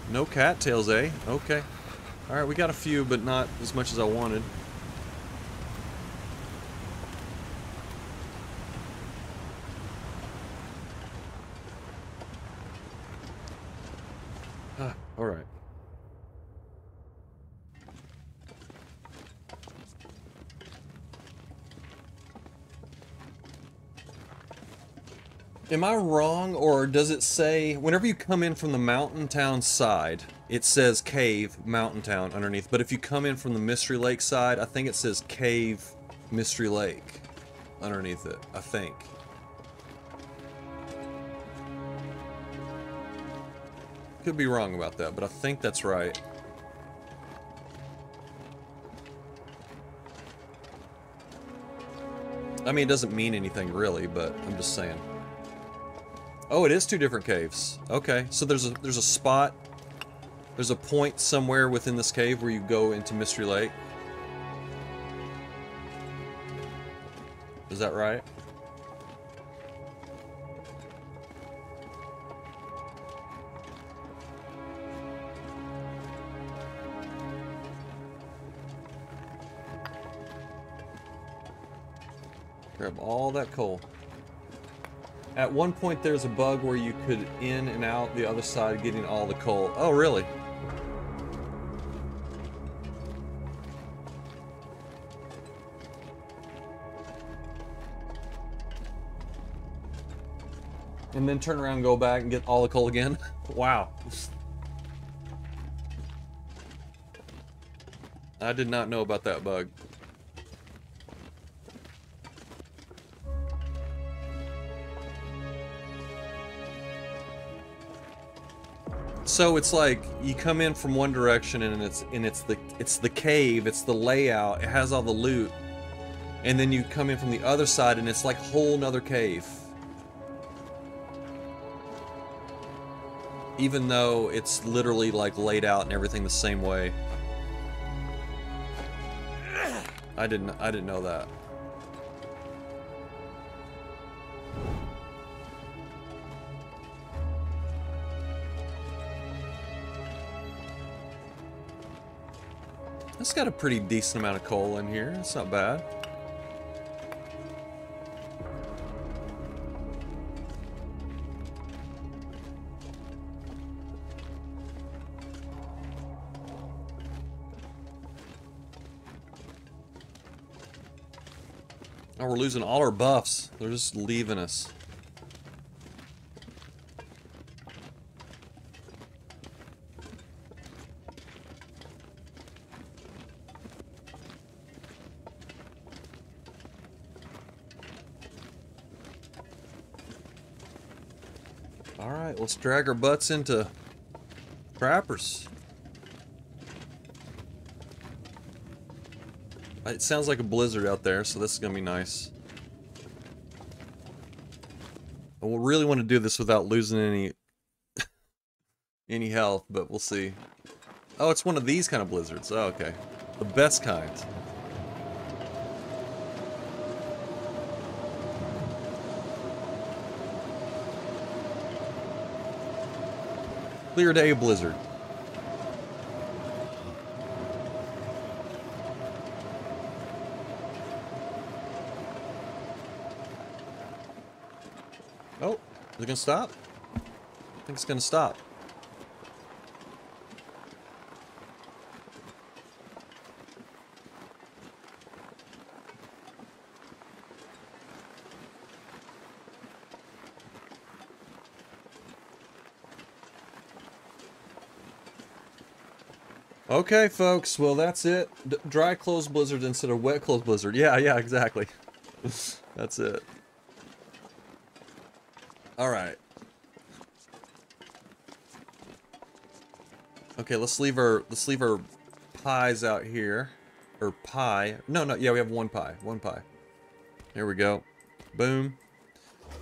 No cattails, eh? Okay. Alright, we got a few, but not as much as I wanted. Alright. Am I wrong, or does it say, whenever you come in from the mountain town side, it says cave, mountain town underneath, but if you come in from the Mystery Lake side, I think it says cave, Mystery Lake underneath it, I think. Could be wrong about that, but I think that's right. I mean, it doesn't mean anything really, but I'm just saying. Oh, it is two different caves. Okay, so there's a there's a spot, there's a point somewhere within this cave where you go into Mystery Lake. Is that right? Grab all that coal. At one point there's a bug where you could in and out the other side getting all the coal. Oh, really? And then turn around and go back and get all the coal again? *laughs* wow. I did not know about that bug. So it's like you come in from one direction and it's and it's the it's the cave, it's the layout, it has all the loot. And then you come in from the other side and it's like whole nother cave. Even though it's literally like laid out and everything the same way. I didn't I didn't know that. It's got a pretty decent amount of coal in here. It's not bad. Oh, we're losing all our buffs. They're just leaving us. Alright, let's drag our butts into crappers. It sounds like a blizzard out there, so this is going to be nice. I really want to do this without losing any *laughs* any health, but we'll see. Oh, it's one of these kind of blizzards. Oh, okay. The best kind. Clear day of blizzard. Oh, is it gonna stop? I think it's gonna stop. Okay, folks. Well, that's it. D dry clothes blizzard instead of wet clothes blizzard. Yeah, yeah, exactly. *laughs* that's it. All right. Okay, let's leave our let's leave our pies out here, or pie. No, no, yeah, we have one pie, one pie. There we go. Boom.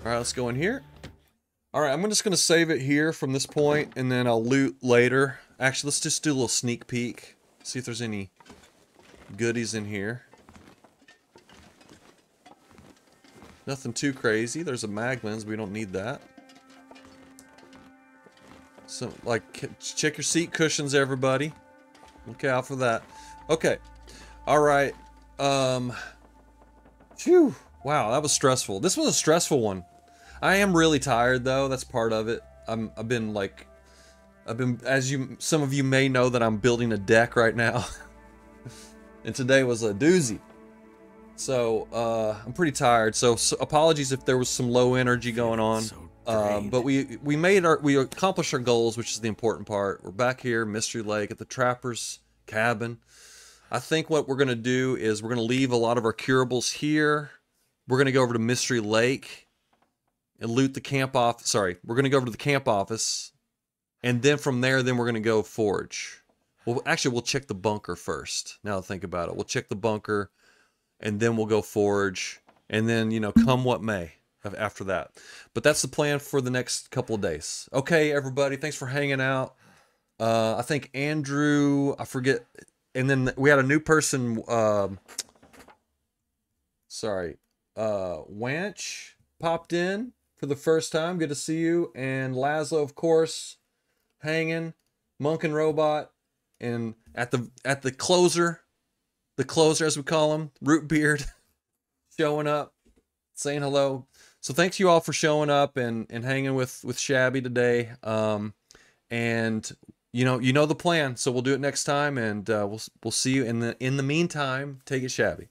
All right, let's go in here. All right, I'm just gonna save it here from this point, and then I'll loot later. Actually, let's just do a little sneak peek. See if there's any goodies in here. Nothing too crazy. There's a mag lens. We don't need that. So, like, check your seat cushions, everybody. Look out for that. Okay. All right. Um. Phew. Wow, that was stressful. This was a stressful one. I am really tired, though. That's part of it. I'm, I've been, like, I've been, as you, some of you may know, that I'm building a deck right now, *laughs* and today was a doozy. So uh, I'm pretty tired. So, so, apologies if there was some low energy going on. So Uh, but we we made our we accomplished our goals, which is the important part. We're back here, Mystery Lake, at the Trapper's cabin. I think what we're gonna do is we're gonna leave a lot of our curables here. We're gonna go over to Mystery Lake and loot the camp off. Sorry, we're gonna go over to the camp office, and then from there, then we're gonna go forge. Well, actually, we'll check the bunker first. Now think about it, we'll check the bunker, and then we'll go forge, and then you know, come what may after that. But that's the plan for the next couple of days. Okay, everybody, thanks for hanging out. Uh, I think Andrew, I forget, and then we had a new person. Um, sorry, uh, Wanch popped in for the first time. Good to see you. And Laszlo, of course, hanging. Monk and Robot, and at the at the closer, the closer as we call him, Root Beard, *laughs* showing up, saying hello. So thanks you all for showing up and and hanging with with Shabby today. Um, and you know you know the plan, so we'll do it next time, and uh, we'll we'll see you in the in the meantime. Take it shabby.